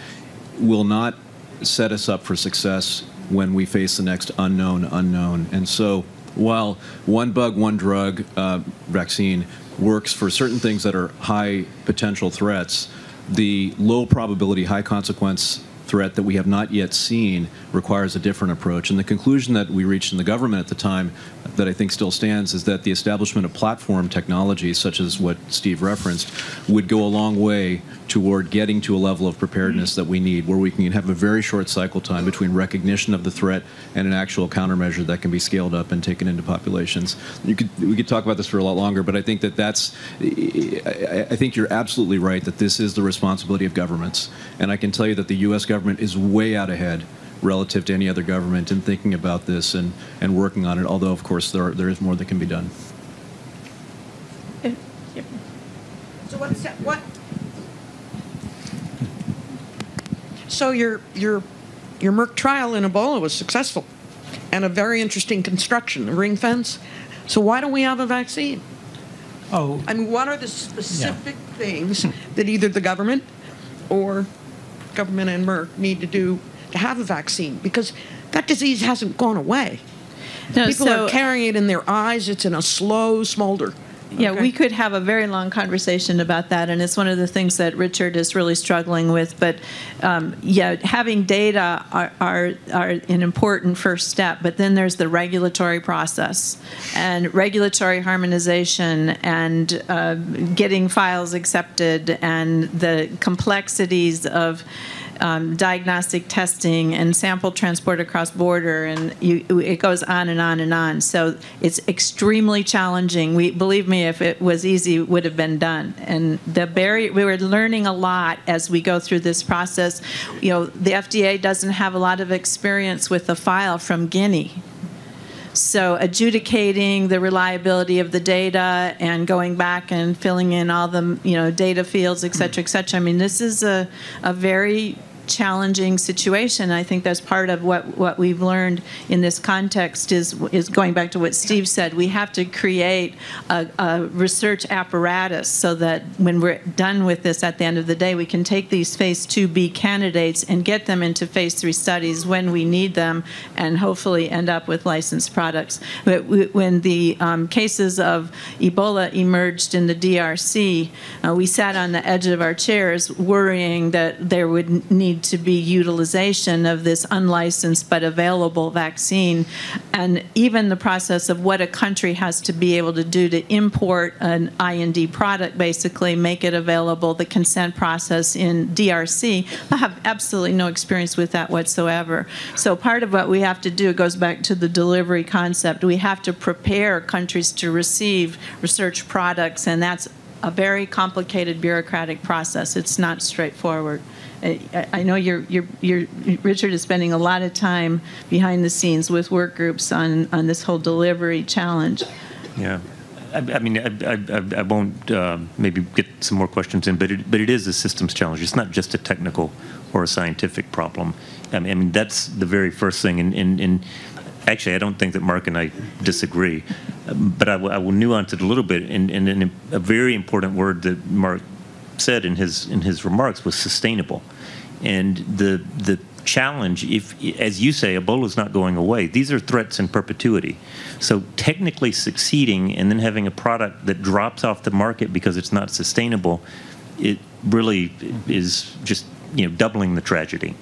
will not set us up for success when we face the next unknown unknown. And so while one bug, one drug uh, vaccine works for certain things that are high potential threats, the low probability, high consequence threat that we have not yet seen requires a different approach. And the conclusion that we reached in the government at the time that I think still stands is that the establishment of platform technologies, such as what Steve referenced, would go a long way toward getting to a level of preparedness that we need, where we can have a very short cycle time between recognition of the threat and an actual countermeasure that can be scaled up and taken into populations. Could, we could talk about this for a lot longer, but I think that that's, I think you're absolutely right that this is the responsibility of governments. And I can tell you that the U.S. government is way out ahead relative to any other government in thinking about this and, and working on it, although, of course, there, are, there is more that can be done. So what's that, what? So your, your, your Merck trial in Ebola was successful and a very interesting construction, a ring fence. So why don't we have a vaccine? Oh, I mean, what are the specific things that either the government or government and Merck need to do to have a vaccine? Because that disease hasn't gone away. No, People so- are carrying it in their eyes. It's in a slow smolder. Yeah, Okay? we could have a very long conversation about that, and it's one of the things that Richard is really struggling with. But um, yeah, having data are, are, are an important first step, but then there's the regulatory process and regulatory harmonization and uh, getting files accepted and the complexities of um, diagnostic testing and sample transport across border, and you, it goes on and on and on. So it's extremely challenging. We believe me, if it was easy, it would have been done. And the barrier, we were learning a lot as we go through this process. You know, the FDA doesn't have a lot of experience with the file from Guinea. So adjudicating the reliability of the data and going back and filling in all the, you know, data fields, et cetera, et cetera. I mean, this is a, a very challenging situation. I think that's part of what, what we've learned in this context is, is going back to what Steve said. We have to create a, a research apparatus so that when we're done with this at the end of the day, we can take these phase 2B candidates and get them into phase 3 studies when we need them and hopefully end up with licensed products. But when the um, cases of Ebola emerged in the DRC, uh, we sat on the edge of our chairs worrying that there would need to be utilization of this unlicensed but available vaccine. And even the process of what a country has to be able to do to import an IND product, basically make it available, the consent process in DRC, I have absolutely no experience with that whatsoever. So part of what we have to do goes back to the delivery concept. We have to prepare countries to receive research products, and that's a very complicated bureaucratic process. It's not straightforward. I know you're, you're, you're, Richard is spending a lot of time behind the scenes with work groups on, on this whole delivery challenge. Yeah. I, I mean, I, I, I won't um, maybe get some more questions in, but it, but it is a systems challenge. It's not just a technical or a scientific problem. I mean, I mean that's the very first thing. And, and, and actually, I don't think that Mark and I disagree, but I will- will nuance it a little bit. And, and, and a very important word that Mark said in his in his remarks was sustainable, and the the challenge, if as you say, Ebola is not going away. These are threats in perpetuity. So technically succeeding and then having a product that drops off the market because it's not sustainable, it really is just you know doubling the tragedy.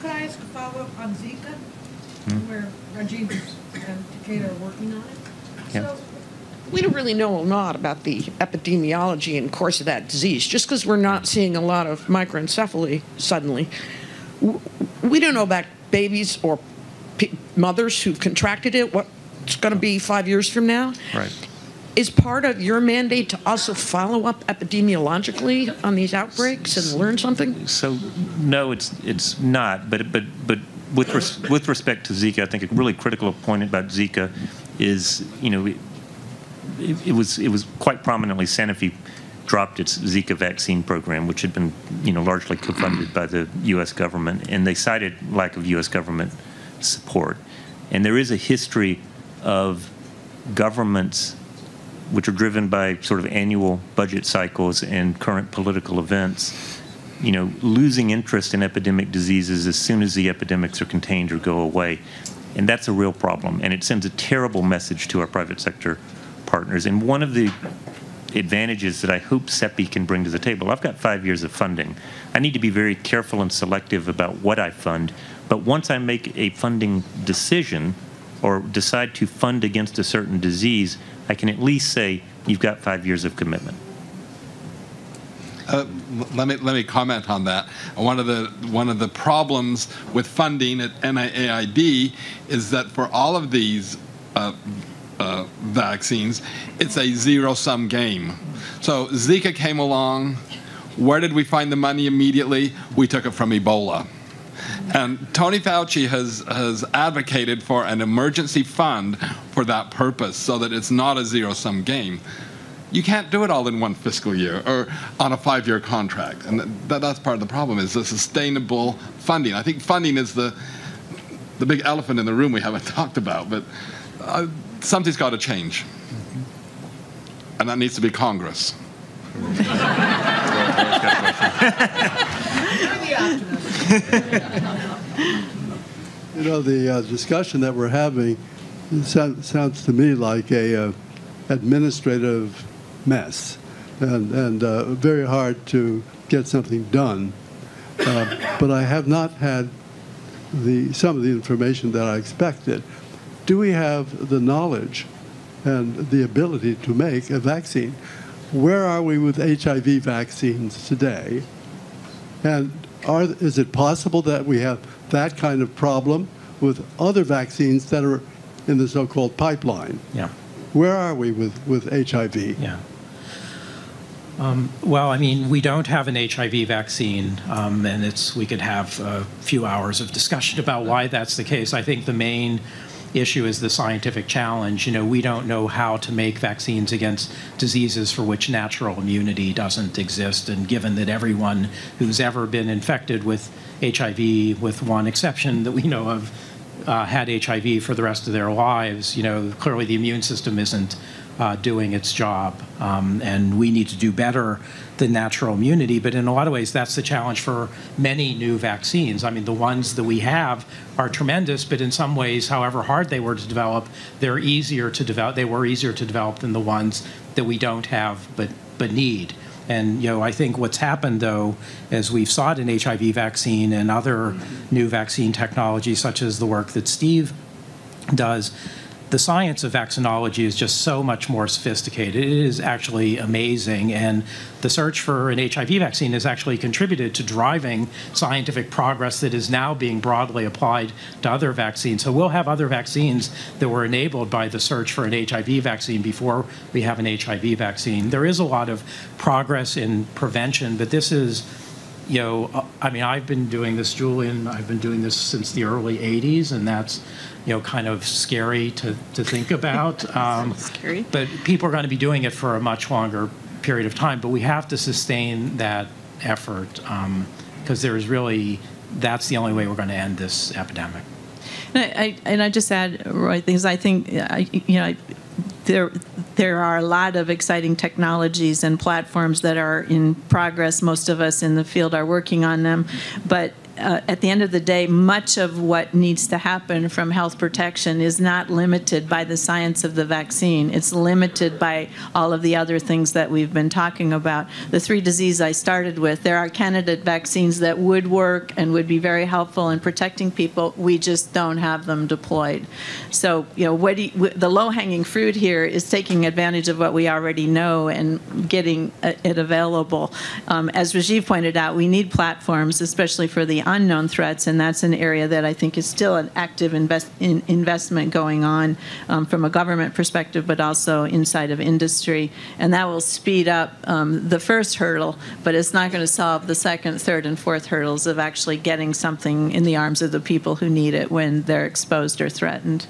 Could I ask a follow-up on Zika, hmm? where Rajeev and Takeda are working on it? Yeah. So, We don't really know a lot about the epidemiology and course of that disease. Just because we're not seeing a lot of microencephaly suddenly, we don't know about babies or mothers who've contracted it, what it's going to be five years from now. Right. Is part of your mandate to also follow up epidemiologically on these outbreaks and learn something? So no, it's it's not. But but but with res, with respect to Zika, I think a really critical point about Zika is you know it, it, it was it was quite prominently Sanofi dropped its Zika vaccine program, which had been you know largely co-funded by the U.S. government, and they cited lack of U.S. government support. And there is a history of governments which are driven by sort of annual budget cycles and current political events, you know, losing interest in epidemic diseases as soon as the epidemics are contained or go away. And that's a real problem. And it sends a terrible message to our private sector partners. And one of the advantages that I hope CEPI can bring to the table, I've got five years of funding. I need to be very careful and selective about what I fund. But once I make a funding decision or decide to fund against a certain disease, I can at least say, you've got five years of commitment. Uh, let me let me comment on that. One of the one of the problems with funding at NIAID is that for all of these uh, uh, vaccines, it's a zero-sum game. So Zika came along. Where did we find the money immediately? We took it from Ebola. And Tony Fauci has, has advocated for an emergency fund for that purpose so that it's not a zero sum game. You can't do it all in one fiscal year or on a five year contract. And that, that's part of the problem is the sustainable funding. I think funding is the, the big elephant in the room we haven't talked about, but uh, something's got to change. And that needs to be Congress. You know, the uh, discussion that we're having sounds, to me like a uh, administrative mess and, and uh, very hard to get something done. Uh, but I have not had the, some of the information that I expected. Do we have the knowledge and the ability to make a vaccine? Where are we with HIV vaccines today? And are, is it possible that we have that kind of problem with other vaccines that are in the so-called pipeline? Yeah. Where are we with, with HIV? Yeah. Um, well, I mean, we don't have an HIV vaccine, um, and it's we could have a few hours of discussion about why that's the case. I think the main issue is the scientific challenge. You know, we don't know how to make vaccines against diseases for which natural immunity doesn't exist, and given that everyone who's ever been infected with HIV, with one exception that we know of, uh, had HIV for the rest of their lives, you know, clearly the immune system isn't uh, doing its job. Um, and we need to do better than natural immunity. But in a lot of ways, that's the challenge for many new vaccines. I mean, the ones that we have are tremendous, but in some ways, however hard they were to develop, they're easier to develop. They were easier to develop than the ones that we don't have but but need. And you know, I think what's happened though, as we've sought an HIV vaccine and other new vaccine technologies, such as the work that Steve does, the science of vaccinology is just so much more sophisticated. It is actually amazing. And the search for an HIV vaccine has actually contributed to driving scientific progress that is now being broadly applied to other vaccines. So we'll have other vaccines that were enabled by the search for an HIV vaccine before we have an HIV vaccine. There is a lot of progress in prevention, but this is you know, I mean, I've been doing this, Julian, I've been doing this since the early 80s, and that's, you know, kind of scary to, to think about. Um, scary. But people are going to be doing it for a much longer period of time, but we have to sustain that effort because there is really, that's the only way we're going to end this epidemic. And I, I, and I just add, Roy, things I think, I, you know, there there are a lot of exciting technologies and platforms that are in progress. Most of us in the field are working on them, but uh, at the end of the day, much of what needs to happen from health protection is not limited by the science of the vaccine. It's limited by all of the other things that we've been talking about. The three diseases I started with, there are candidate vaccines that would work and would be very helpful in protecting people. We just don't have them deployed. So, you know, what you, the low-hanging fruit here is taking advantage of what we already know and getting uh, it available. Um, as Rajeev pointed out, we need platforms, especially for the unknown threats, and that's an area that I think is still an active invest, in, investment going on um, from a government perspective, but also inside of industry. And that will speed up um, the first hurdle, but it's not going to solve the second, third, and fourth hurdles of actually getting something in the arms of the people who need it when they're exposed or threatened.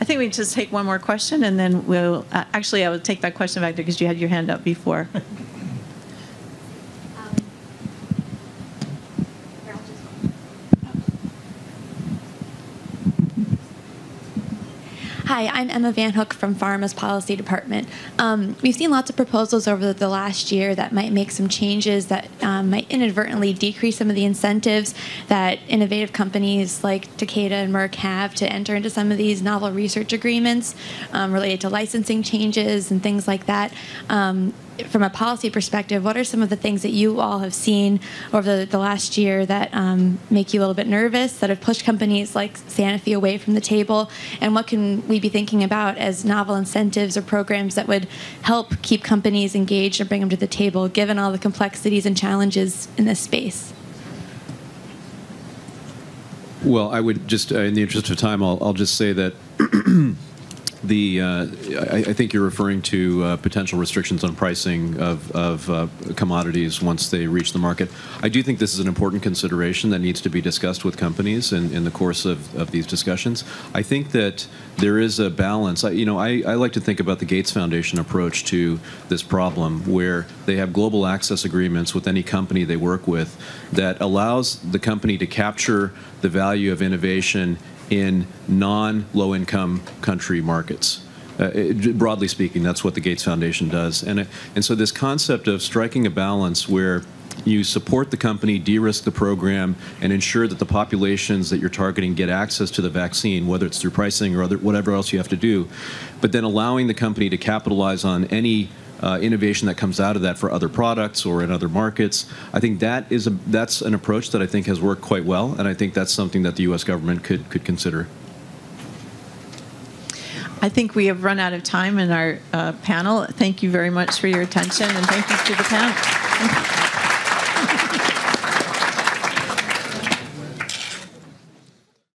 I think we just take one more question, and then we'll. Uh, actually, I will take that question back there because you had your hand up before. Hi, I'm Emma Van Hook from Pharma's Policy Department. Um, we've seen lots of proposals over the last year that might make some changes that um, might inadvertently decrease some of the incentives that innovative companies like Takeda and Merck have to enter into some of these novel research agreements um, related to licensing changes and things like that. From a policy perspective, what are some of the things that you all have seen over the, the last year that um, make you a little bit nervous, that have pushed companies like Sanofi away from the table? And what can we be thinking about as novel incentives or programs that would help keep companies engaged and bring them to the table, given all the complexities and challenges in this space? Well, I would just, uh, in the interest of time, I'll, I'll just say that the uh, I, I, think you're referring to uh, potential restrictions on pricing of, of uh, commodities once they reach the market. I do think this is an important consideration that needs to be discussed with companies in, in the course of, of these discussions. I think that there is a balance. I, you know, I, I like to think about the Gates Foundation approach to this problem, where they have global access agreements with any company they work with that allows the company to capture the value of innovation in non-low income country markets. Uh, it, broadly speaking, that's what the Gates Foundation does. And, and so this concept of striking a balance where you support the company, de-risk the program, and ensure that the populations that you're targeting get access to the vaccine, whether it's through pricing or other, whatever else you have to do, but then allowing the company to capitalize on any uh, innovation that comes out of that for other products or in other markets. I think that is a, that's an approach that I think has worked quite well, and I think that's something that the U.S. government could could consider. I think we have run out of time in our uh, panel. Thank you very much for your attention, and thank you to the panel.